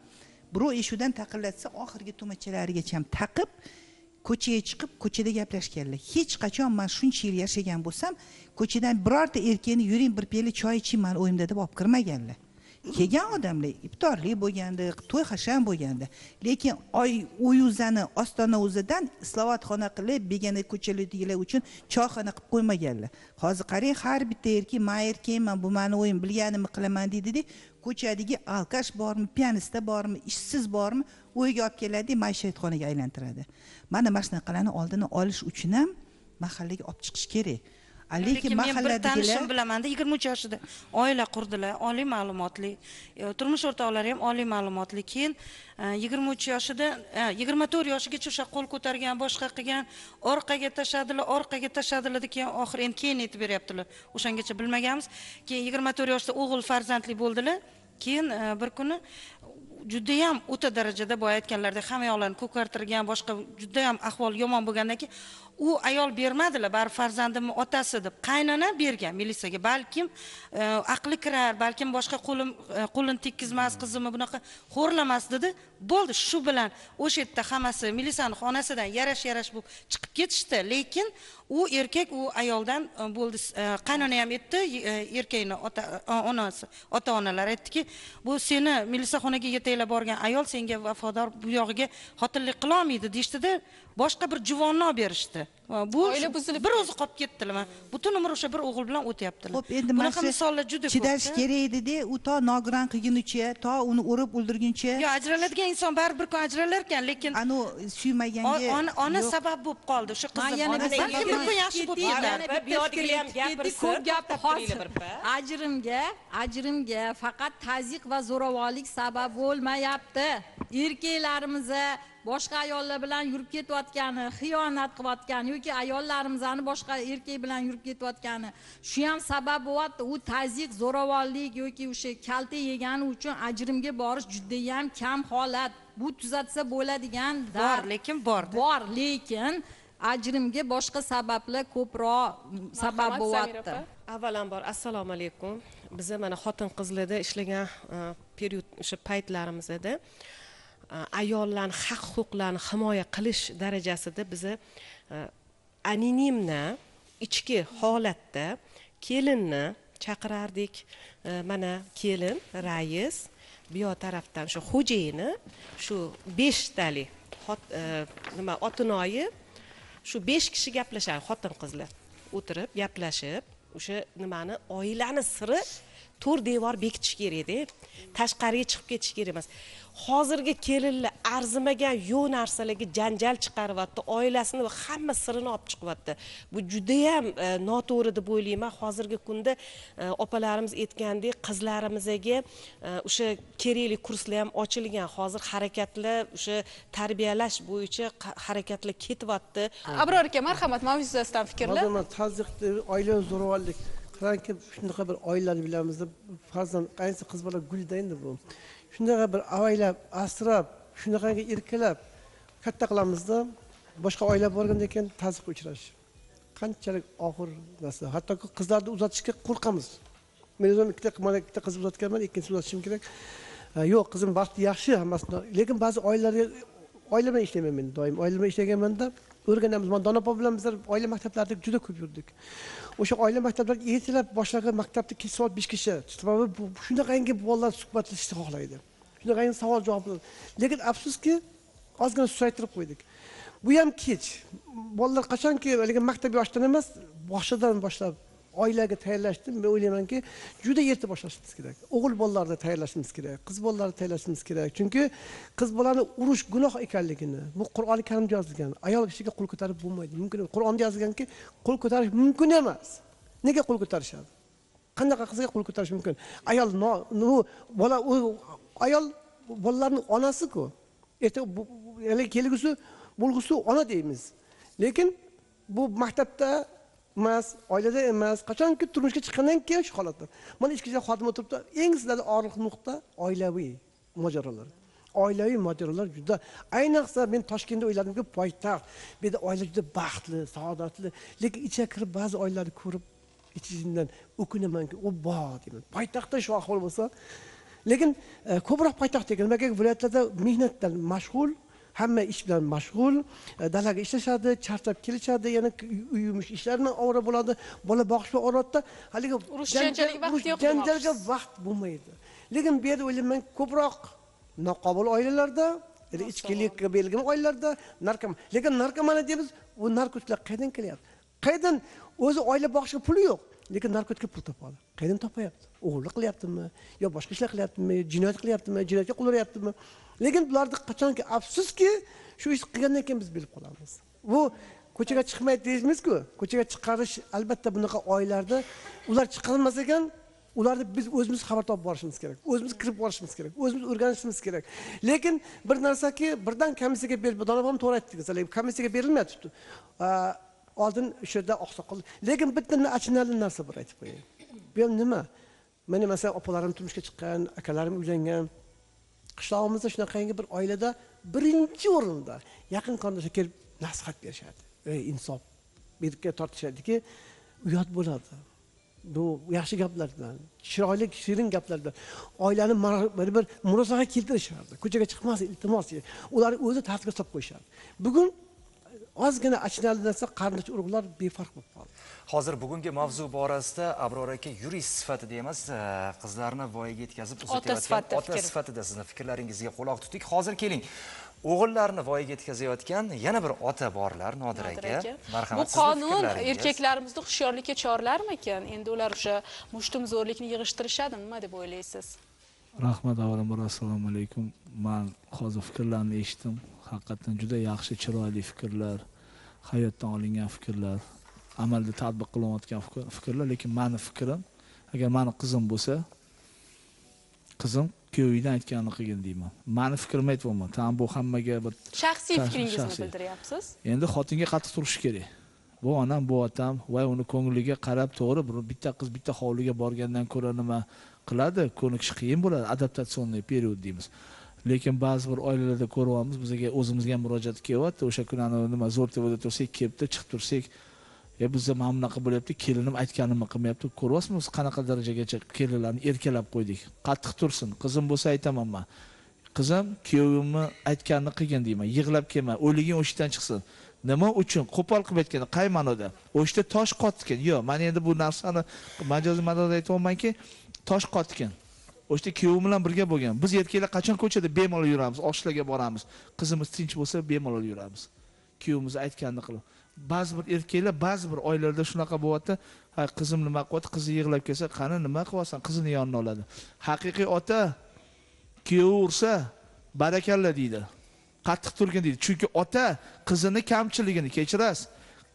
birov eshikdan taqillatsa oxirgi tumachalarigacham taqib ko'chaga chiqib ko'chada gaplashganlar. Hech qachon man shuncha yil yashagan bo'lsam ko'chadan birorta erkakni yuring bir piyola choy iching mani uyimda deb olib kirmaganlar. Kelgan odamlar iftorlik bo'lganda to'y hasham bo'lganda lekin oy uyuzani ostona o'zidan islovatxona qilib begona ko'chalardagilar uchun choyxona qilib qo'ymaganlar. Hozir qarang har bitta erkak man erkakman bu mani o'yim bilganimni qilaman deydida ko'chadagi alkash bormi pianista bormi ishsiz bormi uyga olib keladi maishatxonaga aylantiradi. Mana mana shunaqalarni oldini olish uchun ham mahallaga olib chiqish kerak. Lekin men bir tanishim bilamanda yigirma uch yoshida. Oila qurdilar oliy ma'lumotli. E, turmush o'rtoqlari ham oliy ma'lumotli. Keyin yigirma uch yoshida yigirma to'rt yoshigacha o'sha qo'l ko'targan boshqa qilgan orqaga tashladilar orqaga tashladilar keyin oxiri endi keyin aytib beryaptilar. O'shangacha bilmaganmiz. Keyin yigirma to'rt yoshda o'g'il farzandli bo'ldilar. Keyin e, bir kuni judayam o'ta darajada boya aytganlaridek hammayoqlarni ko'kartirgan boshqa judayam ahvol yomon bo'lgandan keyin u ayol bermadilar baribir farzandimni otasi deb qaynona bergan militsiyaga. Balkim e, aqli kirar balkim boshqa qo'lim e, qo'lini tekkizmas qizimni bunaqa xo'rlamas dedi. Bo'ldi shu bilan o'sha yerda hammasi militsiyani xonasidan yarash yarash bo'lib chiqib ketishdi. Lekin u erkak u ayoldan e, bo'ldi e, qaynona ham aytdi erkakni ota onasi ota onalar aytdiki bu seni militsiyaxonaga yetaklab borgan ayol senga vafodor bu yog'iga xotinlik qilolmaydi deyishdida boshqa bir juvonni olib berishdi bu Oila buzilib bir o'zi qolib ketdilar. Butun umr o'sha bir o'g'il bilan o'tyaptilar. Xo'p, endi mana bunaqa shu misollar juda ko'p chidash kerak edida u to nogiron qilgunicha to uni urib o'ldirguncha. Yo ajraladigan inson baribir bir kun ajralar ekan lekin anu suymaganga ona yo'q. sabab bo'lib qoldi. O'sha qizni yana balkim bir kun yaxshi bo'lib Yana ketar bitta Bu yodiga ham ko'p gap hozir. ajrimga ajrimga faqat tazyiq va zo'ravonlik sabab bo'lmayapti. Erkaklarimiz boshqa ayollar bilan yurib ketayotgani xiyonat qilayotgani yoki ayollarimizni boshqa erkak bilan yurib ketayotgani shu ham sabab bo'lyapti. U tazyiq zo'ravonlik yoki o'sha kalta yegani uchun ajrimga borish judayam kam holat. Bu tuzatsa bo'ladigan bor lekin bor. Bor lekin ajrimga boshqa sabablar ko'proq sabab bo'lyapti. avvalambor assalomu alaykum. Biza mana xotin qizlarda ishlagan e, period o'sha paytlarimizda e, Э, ayollarni haq huquqlarini himoya qilish darajasida biza anonimna э, anonimni ichki holatda kelinni chaqirardik. Э, mana kelin rais buyo tarafdan shu xo'jayini shu beshtalik nima otinoyi shu besh kishi gaplashadi xotin qizlar o'tirib gaplashib o'sha nimani oilani siri to'rt devor bekitish kerakda tashqariga chiqib ketish kerak emas. Hozirgi kelinlar arzimagan yo'q narsalarga janjal chiqaryapti oilasini va hamma sirini olib chiqyapti. Bu judayam e, noto'g'ri deb o'ylayman. Hozirgi kunda e, opalarimiz aytgandek qizlarimizga e, o'sha kerakli kurslar ham ochilgan. Hozir harakatlar o'sha tarbiyalash bo'yicha harakatlar ketyapti. Abror aka marhamat. Mavzu yuzasidan fikrlar. Tazyiqni oila zo'ravonlik qarangki shunaqa bir oilalarni bilamiz farzand ayniqsa qiz bola gulda endi bu? Shunaqa bir avaylab asrab shunaqangi erkalab katta qilamizda boshqa oila borgandan keyin tazyiqqa uchrash. Qanchalik og'ir narsa. Hattoki qizlarni uzatishga qo'rqamiz. Men o'zim ikkita mana ikkita qiz uzatganman ikkinchisini uzatishim kerak. Yo'q qizim baxti yaxshi hammasini lekin ba'zi oilalarga oila bilan ishlayman men doim. Oila bilan ishlaganmanda o'rganamiz. Mana dono bilan bizlar oila maktablarida juda ko'p yurdik. O'sha oila maktablarida ertalab boshlagan maktabda kech soat beshgacha sababi bu shunaqangi bolalar suhbatlashishni xohlaydi. Shunaqangi savol javob lekin afsuski ozgina susaytirib qo'ydik. Bu ham kech. Bolalar qachonki haligi maktab yoshidan emas boshidan boshlab oilaga tayyorlashni men o'ylaymanki juda erta boshlashimiz kerak. O'g'il bolalarni tayyorlashimiz kerak qiz bolalarni tayyorlashimiz kerak. Chunki qiz bolani urish gunoh ekanligini bu qur'oni karimda yozilgan ayol kishiga qo'l ko'tarib bo'lmaydi. Mumkin qur'onda yozilganki qo'l ko'tarish mumkin emas. Nega qo'l ko'tarishadi? Qanaqa qizga qo'l ko'tarish mumkin? Ayol no- u bola u ayol bolalarni onasiku ertaga bu- kelgusi bo'lgusi ona deymiz. Lekin bu maktabda emas oilada emas qachonki turmushga chiqqandan keyin shu holatda. Mana ichki xodim o'tiribdi eng sizlarda og'riq nuqta oilaviy mojarolar. Oilaviy mojarolar juda ayniqsa men toshkentda o'yladimki poytaxt bu yerda oila juda baxtli saodatli lekin ichiga kirib ba'zi oilalarni ko'rib ichingdan o'kinamanki u bor deyman. Poytaxtda shu ahvol bo'lsa lekin e, ko'proq ko'proq poytaxtdagi nimaga viloyatlarda mehnatdan mashg'ul hamma ish bilan mashg'ul e, dalaga ishlashadi charchab kelishadi yana uy yumush ishlari bilan ovora bo'ladi bola boqish bilan oradida haligi Urush janjal- janjalga vaqt yo'q janjalga vaqt bo'lmaydi. Lekin bu yerda o'ylayman ko'proq noqobil oilalarda ichkilikka berilgan oilalarda narkoman lekin narkoman deymiz bu narkotiklar qayerdan kelyapti? Qayerdan o'zi oila boqishga puli yo'q lekin narkotikka pul topadi. Qayerdan topyapti? O'g'irlik qilyaptimi? Yo boshqa ishlar qilyaptimi? Jinoyat qilyaptimi? Jinoyatga qo'l uryaptimi lekin bularni qachonki? Afsuski shu ishni qilgandan keyin biz bilib qolamiz. Bu ko'chaga chiqmaydi deymizku ko'chaga chiqarish albatta bunaqa oylarda ular chiqarmas ekan. Ularni biz o'zimiz xabar topib borishimiz kerak o'zimiz kirib borishimiz kerak o'zimiz o'rganishimiz kerak. Lekin bir narsaki birdan komissiyaga berib donobonim to'g'ri aytdingiz haligi komissiyaga berilmayapti. Oldin o'sha yerda oqsoqol lekin bitta achinarli narsa bor aytib qo'yay bu ham nima? Mana masalan opalarim turmushga chiqqan akalarim uylangan. Qishlog'imizda shunaqangi bir oilada birinchi o'rinda yaqin qarindoshlar kelib nasihat berishadi ey insof belga tortishadiki uyat bo'ladi. Bu yaxshi gaplar bilan chiroyli shirin gaplar bilan oilani bir bir murosaga keltirishardi. Ko'chaga chiqmaslik iltimos. Ularni o'zi tartibga solib qo'yishardi. Bugun ozgina achinarli narsa qarindosh urug'lar befarq bo'lib qoldi. Hozir bugungi mavzu borasida abror aka yurist sifatida emas qizlarni voyaga yetkazib uzatayotgan sifatida ota sifatida sizni fikrlaringizga quloq tutdik. Hozir keling. O'g'illarni voyaga yetkazayotgan yana bir ota borlar. Nodir aka marhamat bu qonun erkaklarimizni hushyorlikka chorlarmikan endi ular o'sha mushtumzo'rlikni yig'ishtirishadi nima deb o'ylaysiz rahmat avvalambor assalomu alaykum. Man hozir fikrlarni eshitdim. Haqiqatdan juda yaxshi chiroyli fikrlar hayotdan olingan fikrlar amalda tadbiq qilinayotgan fikr- fikrlar lekin mani fikrim agar mani qizim bo'lsa qizim kuyovidan aytganini qilgin deyman. Mani fikrimni aytyapman tan bu hammaga bir shaxsiy fikringizni bildiryapsiz? Endi xotinga qattiq turishi kerak. Bu onam bu otam va uni ko'ngliga qarab to'g'ri bir bitta qiz bitta hovliga borgandan ko'ra nima qiladi ko'nikish qiyin bo'ladi adaptatsionniy period deymiz. Lekin ba'zi bir oilalarda ko'ryapmiz bizga o'zimizga ham murojaat kelyapti o'sha kuni anavi nima zo'r tvda tursak kelibdi chiqib tursak e bizda mana bunaqa bo'lyapti kelinim aytganimni qilmayapti ko'ryapsizmi qanaqa darajagacha kelinlarni erkalab qo'ydik? Qattiq tursin qizim bo'lsa aytaman man. Qizim kuyovimni aytganini qilgin deyman yig'lab kelma o'liging o'shikdan chiqsin. Nima uchun? Qo'pol qilib aytganda qay ma'noda? O'shda tosh qotgan yo'q man endi bu narsani majoziy ma'noda aytyapmanki tosh qotgan o'shda kuyovim bilan birga bo'lgan. Biz erkaklar qachon ko'chada bemalol yuramiz? Oshlarga boramiz. Qizimiz tinch bo'lsa bemalol yuramiz. Kuyovimiz aytganini qilib. Ba'zi bir erkaklar ba'zi bir oilalarda shunaqa bo'lyapti. Ha qizim nima qilyapti qizi yig'lab kelsa qani nima qilyapsan? Qizini yonini oladi. Haqiqiy ota kuyovi ursa barakalla deydi. Qattiq turgin deydi. Chunki ota qizini kamchiligini kechirasiz.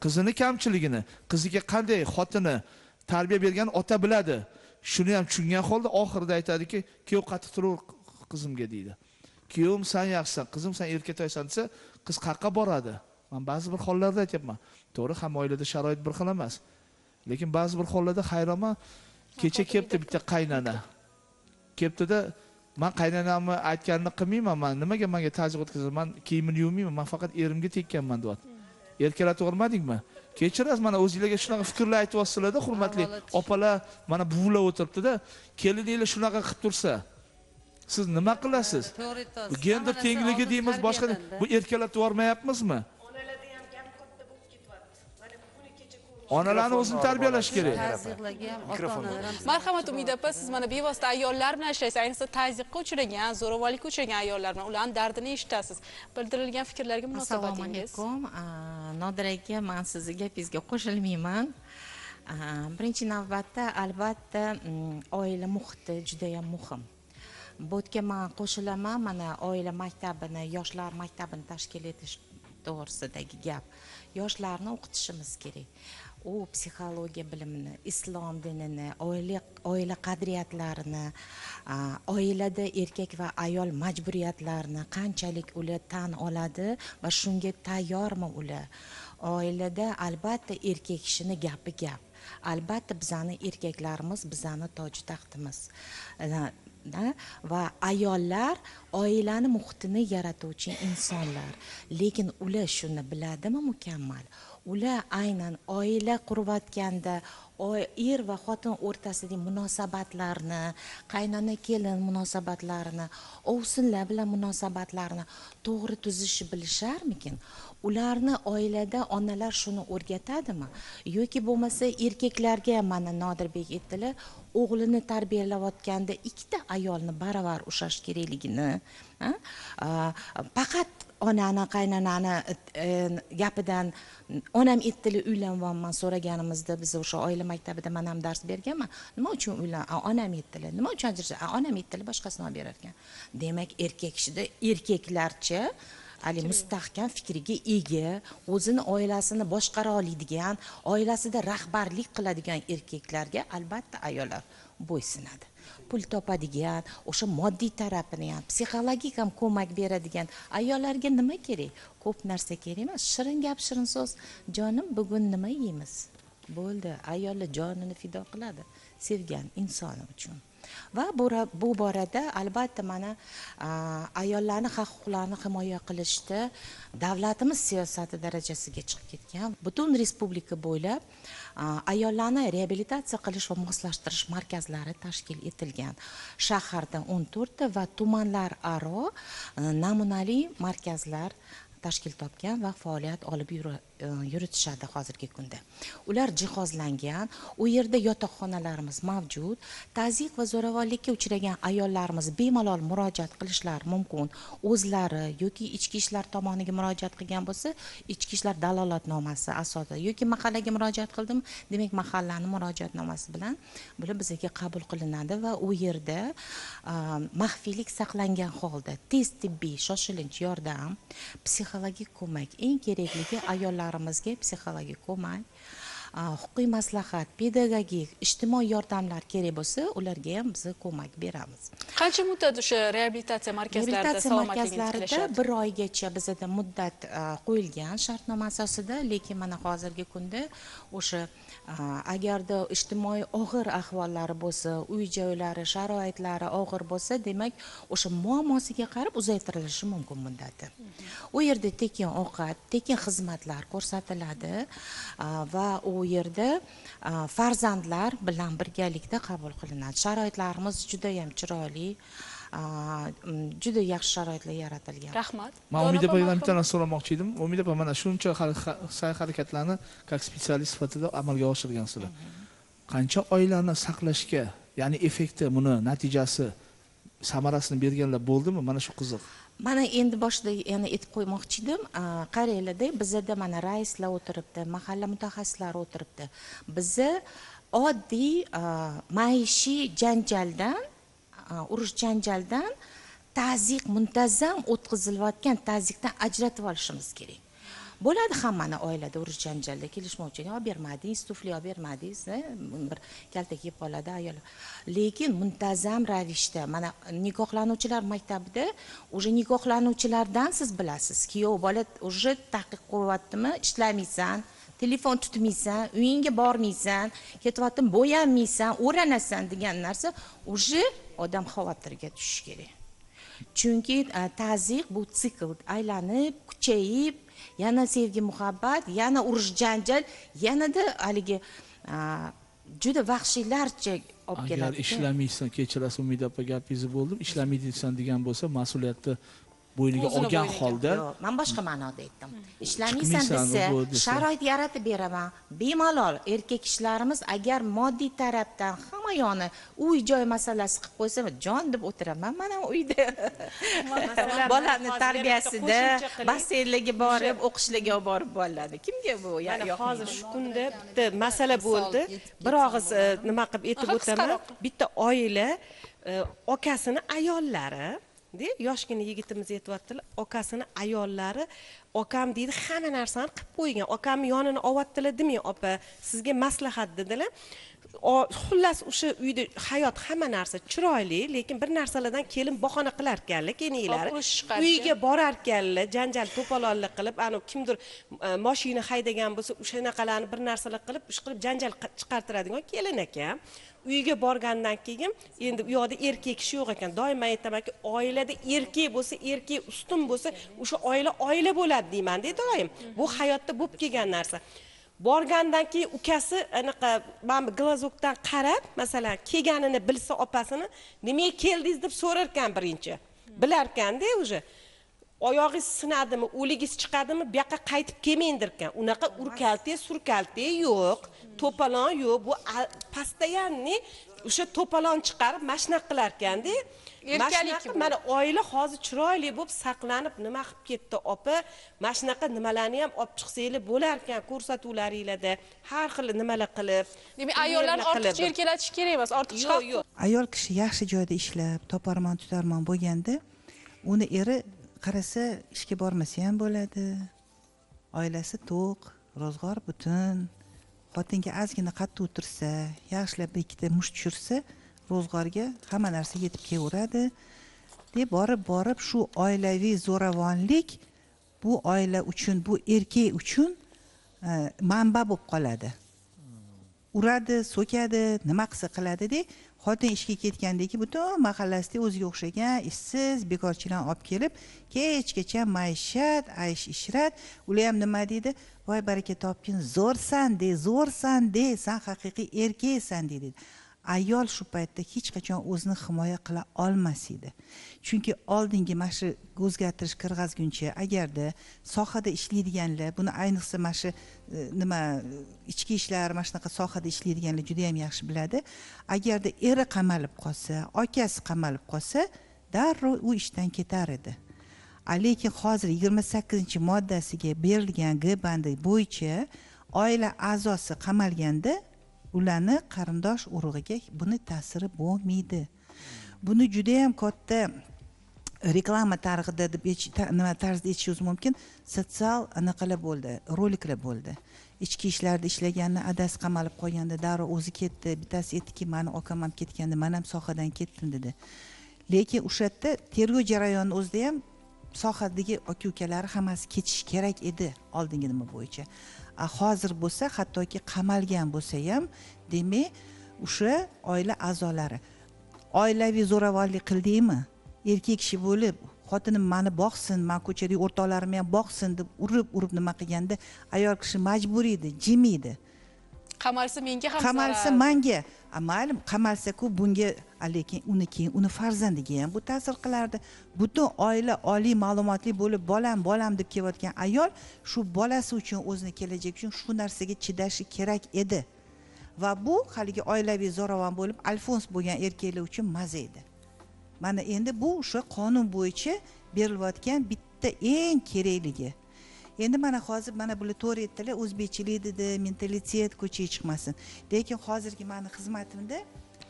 Qizini kamchiligini qiziga qanday xotini tarbiya bergan ota biladi. Shuni ham tushungan holda oxirida aytadiki kuyov qattiq turaver qizimga deydi. Kuyovim san yaxshisan qizim san erkatoysan desa qiz qayerqa boradi. Man ba'zi bir hollarda aytyapman to'g'ri hamma oilada sharoit bir xil emas. Lekin ba'zi bir hollarda hayronman kecha kelibdi bitta qaynana. Kelibdida man qaynonamni aytganini qilmayman man nimaga manga ta'ziq o'tkazasiz man kiyimini yuvmayman man faqat erimga tekkanman deyapti. Erkalatib yubormadingmi kechirasiz mana o'zinglarga shunaqa fikrlar aytyapsizlarda hurmatli opalar mana buvilar o'tiribdida kelininglar shunaqa qilib tursa siz nima qilasiz? Gender tengligi deymiz boshqa bu erkalatib yubormayapmizmi onalarni o'zini tarbiyalash kerak. marhamat umida opa siz mana bevosita ayollar bilan ishlaysiz ayniqsa tazyiqqa uchragan zo'ravonlikka uchragan ayollar bilan ularni dardini eshitasiz. Bildirilgan fikrlarga assalomu munosabatingiz alaykum. Aa, nodir aka man sizni gapingizga qo'shilmayman. Birinchi navbatda albatta mm, oila muhiti juda yam muhim. Bu yerga man qo'shilaman mana oila maktabini yoshlar maktabini tashkil etish to'g'risidagi gap. Yoshlarni o'qitishimiz kerak u psixologiya bilimini islom dinini oila oila qadriyatlarini oilada erkak va ayol majburiyatlarini qanchalik ular tan oladi va shunga tayyormi ular oilada albatta erkak kishini gapi gap. Albatta bizani erkaklarimiz bizani toji taxtimiz. Da va ayollar oilani muhitini yaratuvchi insonlar. Lekin ular shuni biladimi mukammal? Ular aynan oila qurayotganda er va xotin o'rtasidagi munosabatlarni qaynona kelin munosabatlarini ovsinlar bilan munosabatlarni to'g'ri tuzishni bilisharmikin? Ularni oilada onalar shuni o'rgatadimi? Yoki bo'lmasa erkaklarga mana nodirbek aytdilar o'g'lini tarbiyalayotganda ikkita ayolni baravar ushlash kerakligini faqat onani qaynonani e, gapidan onam aytdilar uylanyapman so'raganimizda biz o'sha oila maktabida man ham dars berganman. Nima uchun uylan? "A, onam aytdilar nima uchun ajrashdi "A, onam aytdilar boshqasini olib berar ekan demak erkak kishida erkaklarcha haligi mustahkam fikriga ega o'zini oilasini boshqara oladigan oilasida rahbarlik qiladigan erkaklarga albatta ayollar bo'ysunadi pul topadigan o'sha moddiy tarafini ham psixologik ham ko'mak beradigan ayollarga nima kerak? Ko'p narsa kerak emas. Shirin gap shirin so'z. Jonim bugun nima yeymiz? Bo'ldi. Ayollar jonini fido qiladi. Sevgan insoni uchun. Va bu borada albatta mana ayollarni haq huquqlarini himoya qilishda davlatimiz siyosati darajasiga chiqib ketgan. Butun respublika bo'ylab ayollarni reabilitatsiya qilish va moslashtirish markazlari tashkil etilgan. Shaharda o'n to'rtta va tumanlararo namunali markazlar tashkil topgan va faoliyat olib E, yuritishadi hozirgi kunda. Ular jihozlangan u yerda yotoqxonalarimiz mavjud tazyiq va zo'ravonlikka uchragan ayollarimiz bemalol murojaat qilishlari mumkin. O'zlari yoki ichki ishlar tomoniga murojaat qilgan bo'lsa ichki ishlar dalolatnomasi asosida yoki mahallaga murojaat qildim demak mahallani murojaatnomasi bilan bular bizga qabul qilinadi va u yerda e, maxfiylik saqlangan holda tez tibbiy shoshilinch yordam psixologik ko'mak eng kerakligi ayollar ayollarimizga psixologik ko'mak huquqiy maslahat pedagogik ijtimoiy yordamlar kerak bo'lsa ularga ham biz ko'mak beramiz. Qancha muddat o'sha reabilitatsiya markazlarida reabilitatsiya markazlarida bir oygacha bizada muddat qo'yilgan shartnoma asosida lekin mana hozirgi kunda o'sha agarda ijtimoiy og'ir ahvollari bo'lsa uy joylari sharoitlari og'ir bo'lsa demak o'sha muammosiga qarab uzaytirilishi mumkin muddati u yerda tekin ovqat tekin xizmatlar ko'rsatiladi va u yerda farzandlar bilan birgalikda qabul qilinadi sharoitlarimiz judayam chiroyli juda yaxshi sharoitlar yaratilgan. Rahmat. Man Dora umid opa, opadan bitta narsa so'ramoqchi edim. Umid opa mana shuncha sa'y harakatlarni как spetsialist sifatida amalga oshirgansizlar qancha oilani saqlashga ya'ni effekti buni natijasi samarasini berganlar bo'ldimi? Mana shu qiziq. Mana endi boshida yana aytib qo'ymoqchi edim. Qaranglarda bizada mana raislar o'tiribdi mahalla mutaxassislari o'tiribdi. Biza oddiy maishiy janjaldan urush janjaldan tazyiq muntazam o'tkazilayotgan tazyiqdan ajratib olishimiz kerak. Bo'ladi hammani oilada urush janjalda kelishmovchilik olib bermadingiz tufli olib bermadingiz e, bir kaltak yeb qoladi ayol. Lekin muntazam ravishda mana nikohlanuvchilar maktabida уже nikohlanuvchilardan siz bilasiz. Kuyov bola уже taqiq qo'yyaptimi ishlamaysan telefon tutmaysan uyingga bormaysan ketyaptim bo'yanmaysan o'ranasan degan narsa уже odam xavotirga tushishi kerak. Chunki a, tazyiq bu sikl aylanib kuchayib yana sevgi muhabbat yana urush janjal yanada haligi a, juda vahshiylarcha olib agar keladi ishlamaysan kechirasiz umida opa gapingizni bo'ldim ishlamaysan degan bo'lsa mas'uliyatni bo'yniga olgan holda man boshqa ma'noda aytdim. Ishlamaysan Chiqmaysan, desa sharoit yaratib beraman. Bemalol erkak kishilarimiz agar moddiy tarafdan hamma yoni uy joy masalasi qilib qo'ysa jon deb o'tiraman mana uyda. Bolani hozir tarbiyasida basseynlarga borib o'qishlarga olib borib bolalarni kimga bu mana hozir shu kunda bitta masala bo'ldi. bir og'iz e, nima qilib aytib o'taman. bitta oila e, akasini ayollari de yoshgina yigitimiz aytyaptilar akasini ayollari okam deydi hamma narsani qilib qo'ygan okamni yonini olyaptilar demang opa? Sizga maslahat dedilar. Xullas o'sha uyda hayot hamma narsa chiroyli lekin bir narsalardan kelin bahona qilar ekanlar keyinlari uyga borar ekanlar janjal to'polonlik qilib ani kimdir e, moshina haydagan bo'lsa o'shanaqalarni bir narsalar qilib ish qilib janjal chiqartiradigan kelin ekan uyga borgandan keyin endi u yoqda erkak kishi yo'q ekan. Doim man aytamanki oilada erkak bo'lsa erkak ustun bo'lsa o'sha oila oila bo'ladi deymanda doim. Bu hayotda bo'lib kelgan narsa. Borgandan keyin ukasi anaqa mana bu glazokdan qarab masalan kelganini bilsa opasini nimaga keldingiz? deb so'rar ekan birinchi. Bilar ekanda уже oyog'ingiz sinadimi o'ligingiz chiqadimi bu yoqqa qaytib kelmangdir ekan unaqa urkalte surkalte yo'q to'polon yo'q. Bu постоянный o'sha to'polon chiqarib mana shunaqa qilar ekanda mana Erkalik mana oila hozir chiroyli bo'lib saqlanib nima qilib ketdi opa? Mana shunaqa nimalarni ham olib chiqsanglar bo'lar ekan ko'rsatuvlaringlarda. Har xil nimalar qilib demak ayollarni ortiqcha erkalatish kerak emas ortiqcha yo'q yo'q. Ayol kishi yaxshi joyda ishlab toparmon tutarmon bo'lganda uni eri qarasa ishga bormasa ham bo'ladi. Oilasi to'q ro'zg'or butun. Xotinga ozgina qattiq o'tirsa yaxshilab bir ikkita musht tushirsa ro'zg'orga hamma narsa yetib kelaveradi. Deb borib borib shu oilaviy zo'ravonlik bu oila uchun bu erkak uchun e, manba bo'lib qoladi. Uradi so'kadi nima qilsa qiladida xotin ishga ketgandan keyin butun mahallasida o'ziga o'xshagan ishsiz bekorchilarni olib kelib kechgacha maishat aysh ishrat ular ham nima deydi? Voy baraka topgin zo'rsan de zo'rsan de san haqiqiy erkaksan deydi ayol shu paytda hech qachon o'zini himoya qila olmas edi. Chunki oldingi mana shu o'zgartirish kirg'azguncha agarda sohada ishlaydiganlar buni ayniqsa mana shu e, nima e, ichki ishlar mana shunaqa sohada ishlaydiganlar juda yam yaxshi biladi. Agarda eri qamalib qolsa akasi qamalib qolsa darrov u ishdan ketar edi. Lekin hozir yigirma sakkizinchi moddasiga berilgan g bandi bo'yicha oila a'zosi qamalganda ularni qarindosh urug'iga buni ta'siri bo'lmaydi. Buni judayam katta reklama tarixida deb nima tarzda aytishingiz mumkin. Sotsial anaqalar bo'ldi roliklar bo'ldi. Ichki ishlarda ishlaganni adasi qamalib qolganda darrov o'zi ketdi bittasi aytdiki mani okam ham ketganda man ham sohadan ketdim dedi. Lekin o'sha yerda tergov jarayonini o'zida ham sohadagi aka ukalari hammasi ketishi kerak edi oldingi nima bo'yicha. Hozir bo'lsa hattoki qamalgan bo'lsa ham demak o'sha oila a'zolari. Oilaviy zo'ravonlik qildingmi erkak kishi bo'lib xotinim mani boqsin man ko'chadagi o'rtoqlarimni ham boqsin deb urib urib nima qilganda ayol kishi majbur edi jimiydi qamalsa menga ham qamalsa manga. Mayli qamalsa-ku bunga lekin uni keyin uni farzandiga ham bu ta'sir qilardi. Butun oila oliy ma'lumotli bo'lib bolam bolam deb kelayotgan ayol shu bolasi uchun o'zini kelajagi uchun shu narsaga chidashi kerak edi. Va bu haligi oilaviy zo'ravon bo'lib alfons bo'lgan erkaklar uchun maza edi. Mana endi bu o'sha qonun bo'yicha berilayotgan bitta eng kerakligi endi mana hozir mana bular to'g'ri aytdilar o'zbekchilik dedi mentalitet ko'chaga chiqmasin. Lekin hozirgi mani xizmatimda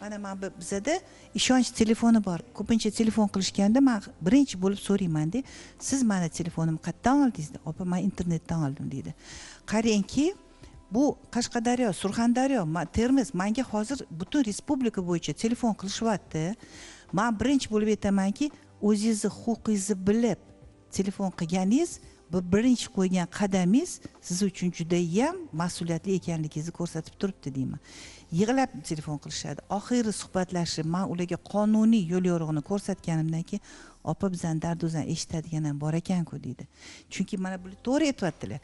mana man bu- bizada ishonch telefoni bor. Ko'pincha telefon qilishganda man birinchi bo'lib so'raymanda siz mani telefonimni qayerdan oldingiz? opa man internetdan oldim deydi qarangki bu qashqadaryo surxondaryo ma- termiz manga hozir butun respublika bo'yicha telefon qilishyapti man birinchi bo'lib aytamanki o'zingizni huquqingizni bilib telefon qilganingiz birinchi qo'ygan qadamingiz siz uchun judayam mas'uliyatli ekanligingizni ko'rsatib turibdi deyman. Yig'lab telefon qilishadi. Oxiri suhbatlashib man ularga qonuniy yo'l yo'rig'ini ko'rsatganimdan keyin opa bizani darduzan eshitadigan ham bor ekanku deydi. Chunki mana bular to'g'ri aytyaptilar.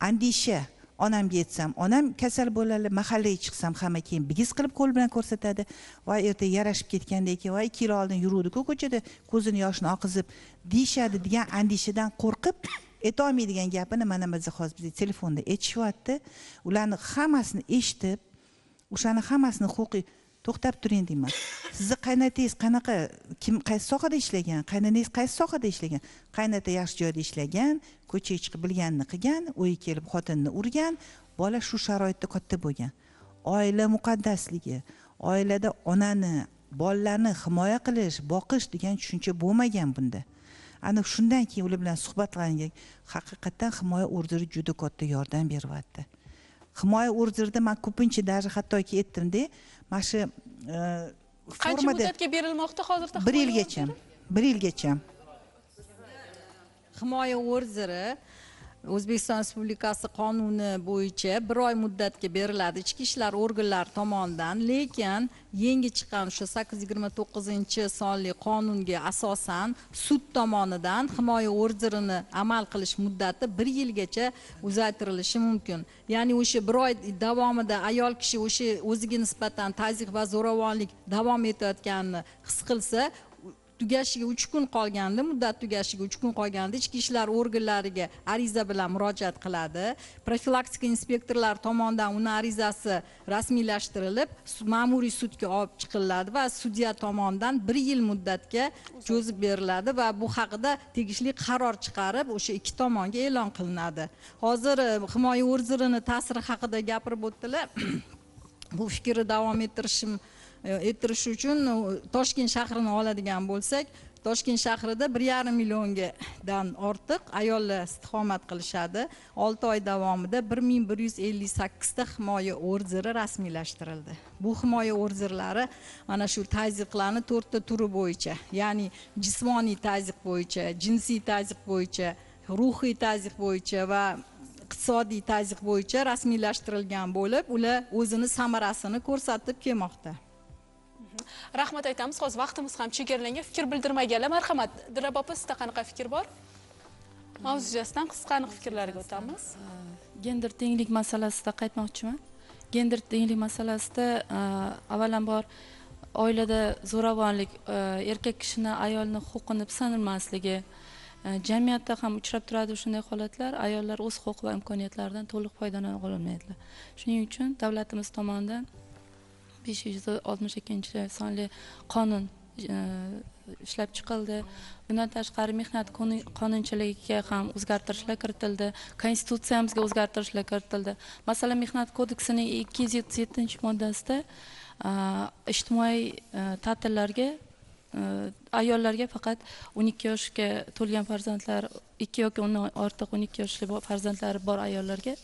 Andisha onamga aytsam onam kasal bo'ladi mahallaga chiqsam hamma keyin bigiz qilib qo'l bilan ko'rsatadi. Voy ertaga yarashib ketgandan keyin voy ikki yil oldin yuruvdiku ko'chada ko'zini yoshini oqizib deyishadi degan andishadan qo'rqib aytolmaydigan gapini mana biz hozir bizga telefonda aytishyapti. Ularni hammasini eshitib o'shani hammasini huquqiy to'xtab turing deyman. Sizni qaynotangiz qanaqa kim qaysi sohada ishlagan qaynonangiz qaysi sohada ishlagan qaynota yaxshi joyda ishlagan ko'chaga chiqib bilganini qilgan o'yi kelib xotinni urgan bola shu sharoitda katta bo'lgan. Oila muqaddasligi oilada onani bolalarni himoya qilish boqish degan tushuncha bo'lmagan bunda. Ana shundan keyin ular bilan suhbatlangan haqiqatdan himoya orderi juda katta yordam beryapti. Himoya orderida man ko'pincha даже hattoki aytdimda mana shu e, qancha muddatga berilmoqda hozirda bir yilgacha bir yilgacha. Himoya orderi o'zbekiston respublikasi qonuni bo'yicha bir oy muddatga beriladi. Ichki ishlar organlari tomonidan lekin yangi chiqqan o'sha sakkiz yuz yigirma to'qqizinchi sonli qonunga asosan sud tomonidan himoya orderini amal qilish muddati bir yilgacha uzaytirilishi mumkin. Ya'ni o'sha bir oy davomida ayol kishi o'sha o'ziga nisbatan tazyiq va zo'ravonlik davom etayotganini his qilsa tugashiga uch kun qolganda muddat tugashiga uch kun qolganda ichki ishlar organlariga ariza bilan murojaat qiladi. Profilaktika inspektorlari tomonidan uni arizasi rasmiylashtirilib ma'muriy sudga olib chiqiladi va sudya tomonidan bir yil muddatga cho'zib beriladi va bu haqida tegishli qaror chiqarib o'sha ikki tomonga e'lon qilinadi. Hozir e, himoya orderini ta'siri haqida gapirib o'tdilar. Bu fikrni davom ettirishim E, ettirish uchun toshkent shahrini oladigan bo'lsak toshkent shahrida bir yarim milliongadan ortiq ayollar istiqomat qilishadi. Olti oy davomida bir ming bir yuz ellik sakkizta himoya orderi rasmiylashtirildi. Bu himoya orderlari mana shu tazyiqlarni to'rtta turi bo'yicha ya'ni jismoniy tazyiq bo'yicha jinsiy tazyiq bo'yicha ruhiy tazyiq bo'yicha va iqtisodiy tazyiq bo'yicha rasmiylashtirilgan bo'lib ular o'zini samarasini ko'rsatib kelmoqda. Rahmat aytamiz hozir vaqtimiz ham chegaralangan fikr bildirmaganlar marhamat dilrabo opa sizda qanaqa fikr bor mavzu yuzasidan qisqa aniq fikrlarga o'tamiz gender tenglik masalasida qaytmoqchiman gender tenglik masalasida avvalambor oilada zo'ravonlik erkak kishini ayolni huquqini sanilmasligi jamiyatda ham uchrab turadi shunday holatlar ayollar o'z huquq va imkoniyatlaridan to'liq foydalana olmaydilar shuning uchun davlatimiz tomonidan besh yuz oltmish ikkinchi sonli qonun e, ishlab chiqildi. Bundan tashqari mehnat qonunchiligiga ham o'zgartirishlar kiritildi. Konstitutsiyamizga o'zgartirishlar kiritildi. Masalan mehnat kodeksining ikki yuz yetmish yettinchi moddasida e, ijtimoiy e, ta'tillarga ayollarga faqat o'n ikki yoshga to'lgan farzandlar ikki yoki undan ortiq o'n ikki yoshli farzandlari bor ayollarga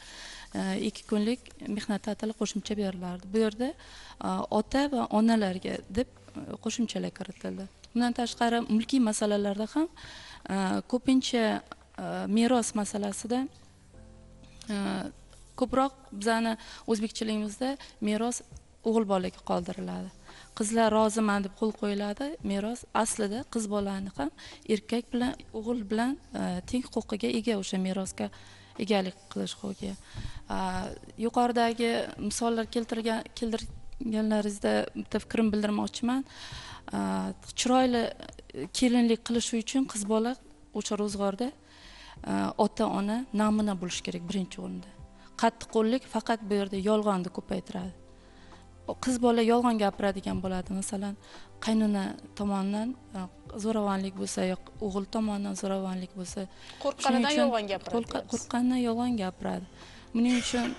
E, ikki kunlik mehnat ta'tili qo'shimcha berilardi. Bu yerda e, ota va onalarga deb e, qo'shimchalar kiritildi. Bundan tashqari mulkiy masalalarda ham ko'pincha meros masalasida ko'proq bizani o'zbekchiligimizda meros o'g'il bolaga qoldiriladi. Qizlar roziman deb qo'l qo'yiladi meros aslida qiz bolani ham erkak bilan o'g'il bilan teng huquqiga ega o'sha merosga egalik qilish huquqiga. Yuqoridagi misollar keltirgan keltirganlaringizda bitta fikrimni bildirmoqchiman. Chiroyli kelinlik qilish uchun qiz bola o'sha ro'zg'orda ota ona namuna bo'lishi kerak birinchi o'rinda. Qattiqqo'llik faqat bu yerda yolg'onni ko'paytiradi. Qiz bola yolg'on gapiradigan bo'ladi masalan qaynona tomonidan a, zo'ravonlik bo'lsa yo o'g'il tomonidan zo'ravonlik bo'lsa qo'rqqanidan yolg'on gapiradi qo'rqqanidan yolg'on gapiradi. Buning uchun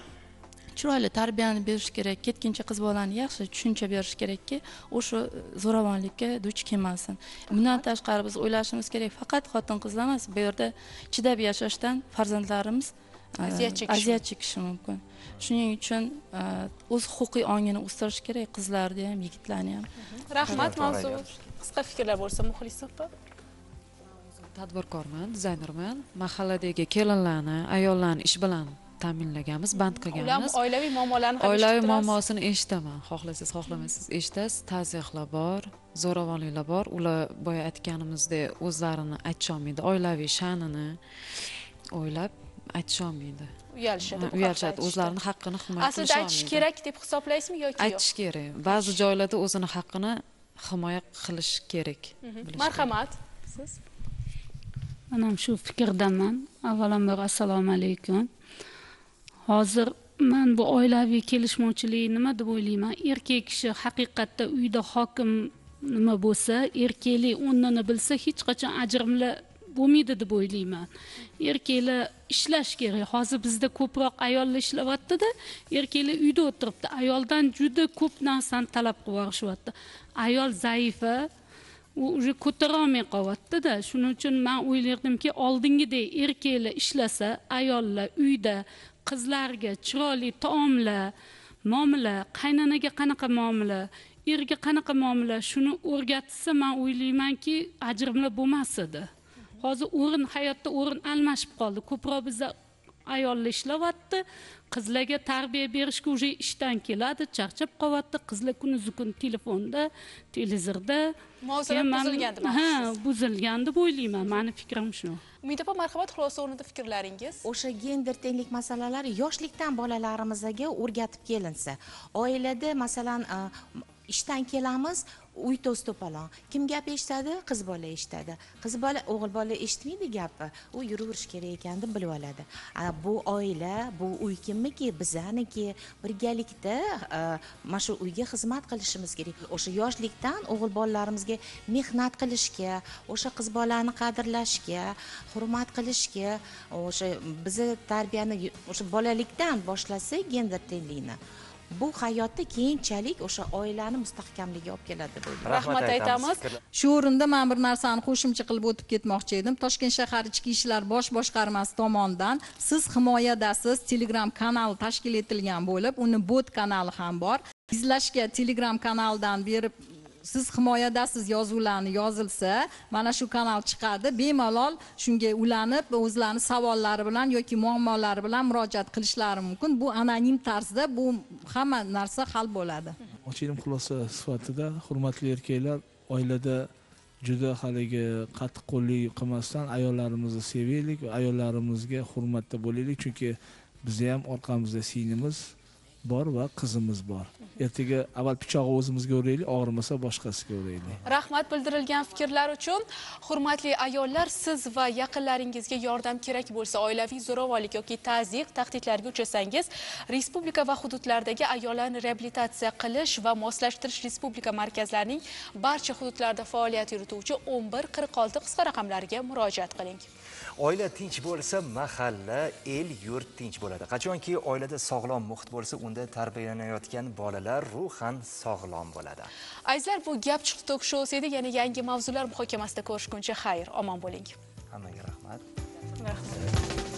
chiroyli tarbiyani berish kerak ketguncha qiz bolani yaxshi tushuncha berish kerakki o'sha zo'ravonlikka duch kelmasin. Bundan tashqari biz o'ylashimiz kerak faqat xotin qizlar emas bu yerda chidab yashashdan farzandlarimiz e, aziyat chekishi mumkin shuning uchun e, o'z huquqiy ongini o'stirish kerak qizlarni ham yigitlarni ham. Rahmat To'g'ri mavzu qisqa fikrlar bo'lsa muxlisa opa tadbirkorman dizaynerman. Mahalladagi kelinlarni ayollarni ish bilan ta'minlaganmiz band ular qilganmiz. oilaviy muammolarni ham oilaviy muammosini eshitaman. Xohlasangiz xohlamaysiz eshitasiz. Tazyiqlar bor zo'ravonliklar bor. Ular boya aytganimizdek o'zlarini aytisholmaydi. Oilaviy sha'nini o'ylab aytisholmaydi uyalishadi uyalishadi o'zlarini haqqini himoya aslida aytish kerak deb hisoblaysizmi yoki yo'q? Aytish kerak. Ba'zi joylarda o'zini haqqini himoya qilish kerak. Mhm. marhamat. Siz? Man ham shu fikrdaman. Avvalambor assalomu alaykum hozir man bu oilaviy kelishmovchilik nima deb o'ylayman? Erkak kishi haqiqatda uyda hokim nima bo'lsa erkaklik o'rnini bilsa hech qachon ajrimlar bo'lmaydi deb o'ylayman. Erkaklar ishlash kerak. Hozir bizda ko'proq ayollar ishlayaptida erkaklar uyda o'tiribdi. Ayoldan juda ko'p narsani talab qilib yuborishyapti. Ayol zaifa u уже ko'tarolmay qolyaptida. Shuning uchun man o'ylardimki oldingidek erkaklar ishlasa ayollar uyda qizlarga chiroyli taomlar muomala qaynanaga qanaqa muomala erga qanaqa muomala shuni o'rgatsa man o'ylaymanki ajrimlar bo'lmas edi. Hozir o'rin hayotda o'rin almashib qoldi. Ko'proq bizda ayollar ishlayapti qizlarga tarbiya berishga уже ishdan keladi charchab qolyapti. Qizlar kunizu kun telefonda televizorda. Man- buzilgan demoqchisiz. ha buzilgan deb o'ylayman. Mani fikrim shu. Umid opa marhamat xulosa o'rnida fikrlaringiz? O'sha gender tenglik masalalari yoshlikdan bolalarimizga o'rgatib kelinsa oilada masalan a, ishdan kelamiz uy to's to'polon kim gap eshitadi? Qiz bola eshitadi. Qiz bola o'g'il bola eshitmaydi gapni u yuraverish kerak ekan deb bilib oladi. Bu oila bu uy kimniki? Bizaniki. Birgalikda e, mana shu uyga xizmat qilishimiz kerak. O'sha yoshlikdan o'g'il bolalarimizga mehnat qilishga o'sha qiz bolani qadrlashga hurmat qilishga o'sha bizni tarbiyani o'sha bolalikdan boshlasak gender tenglikni bu hayotda keyinchalik o'sha oilani mustahkamligiga olib keladi deb o'ylayman rahmat aytamiz shu o'rinda man bir narsani qo'shimcha qilib o'tib ketmoqchi edim. Toshkent shahar ichki ishlar bosh boshqarmasi tomonidan siz himoyadasiz telegram kanal tashkil etilgan bo'lib uni bot kanali ham bor. Izlashga telegram kanaldan berib siz himoyadasiz yozuvlarni yozilsa mana shu kanal chiqadi. Bemalol shunga ulanib o'zlarini savollari bilan yoki muammolari bilan murojaat qilishlari mumkin. Bu anonim tarzda bu hamma narsa hal bo'ladi. Ochilim xulosa sifatida hurmatli erkaklar oilada juda haligi qattiqqo'llik qilmasdan ayollarimizni sevaylik va ayollarimizga hurmatda bo'laylik. Chunki bizni ham orqamizda singlimiz bor va qizimiz bor. Ertaga avval pichog'i o'zimizga o'raylik og'rimasa boshqasiga o'raylik. Rahmat bildirilgan fikrlar uchun. Hurmatli ayollar siz va yaqinlaringizga yordam kerak bo'lsa oilaviy zo'ravonlik yoki tazyiq tahdidlarga uchrasangiz respublika va hududlardagi ayollarni reabilitatsiya qilish va moslashtirish respublika markazlarining barcha hududlarda faoliyat yurituvchi 11 46 qisqa raqamlariga murojaat qiling. Oila tinch bo'lsa mahalla el yurt tinch bo'ladi. Qachonki oilada sog'lom muhit bo'lsa unda tarbiyalanayotgan bolalar ruhan sog'lom bo'ladi. Azizlar bu gap chiqdi tok shousi edi yana yangi mavzular muhokamasida ko'rishguncha xayr. Omon bo'ling. Hammaga rahmat. Rahmat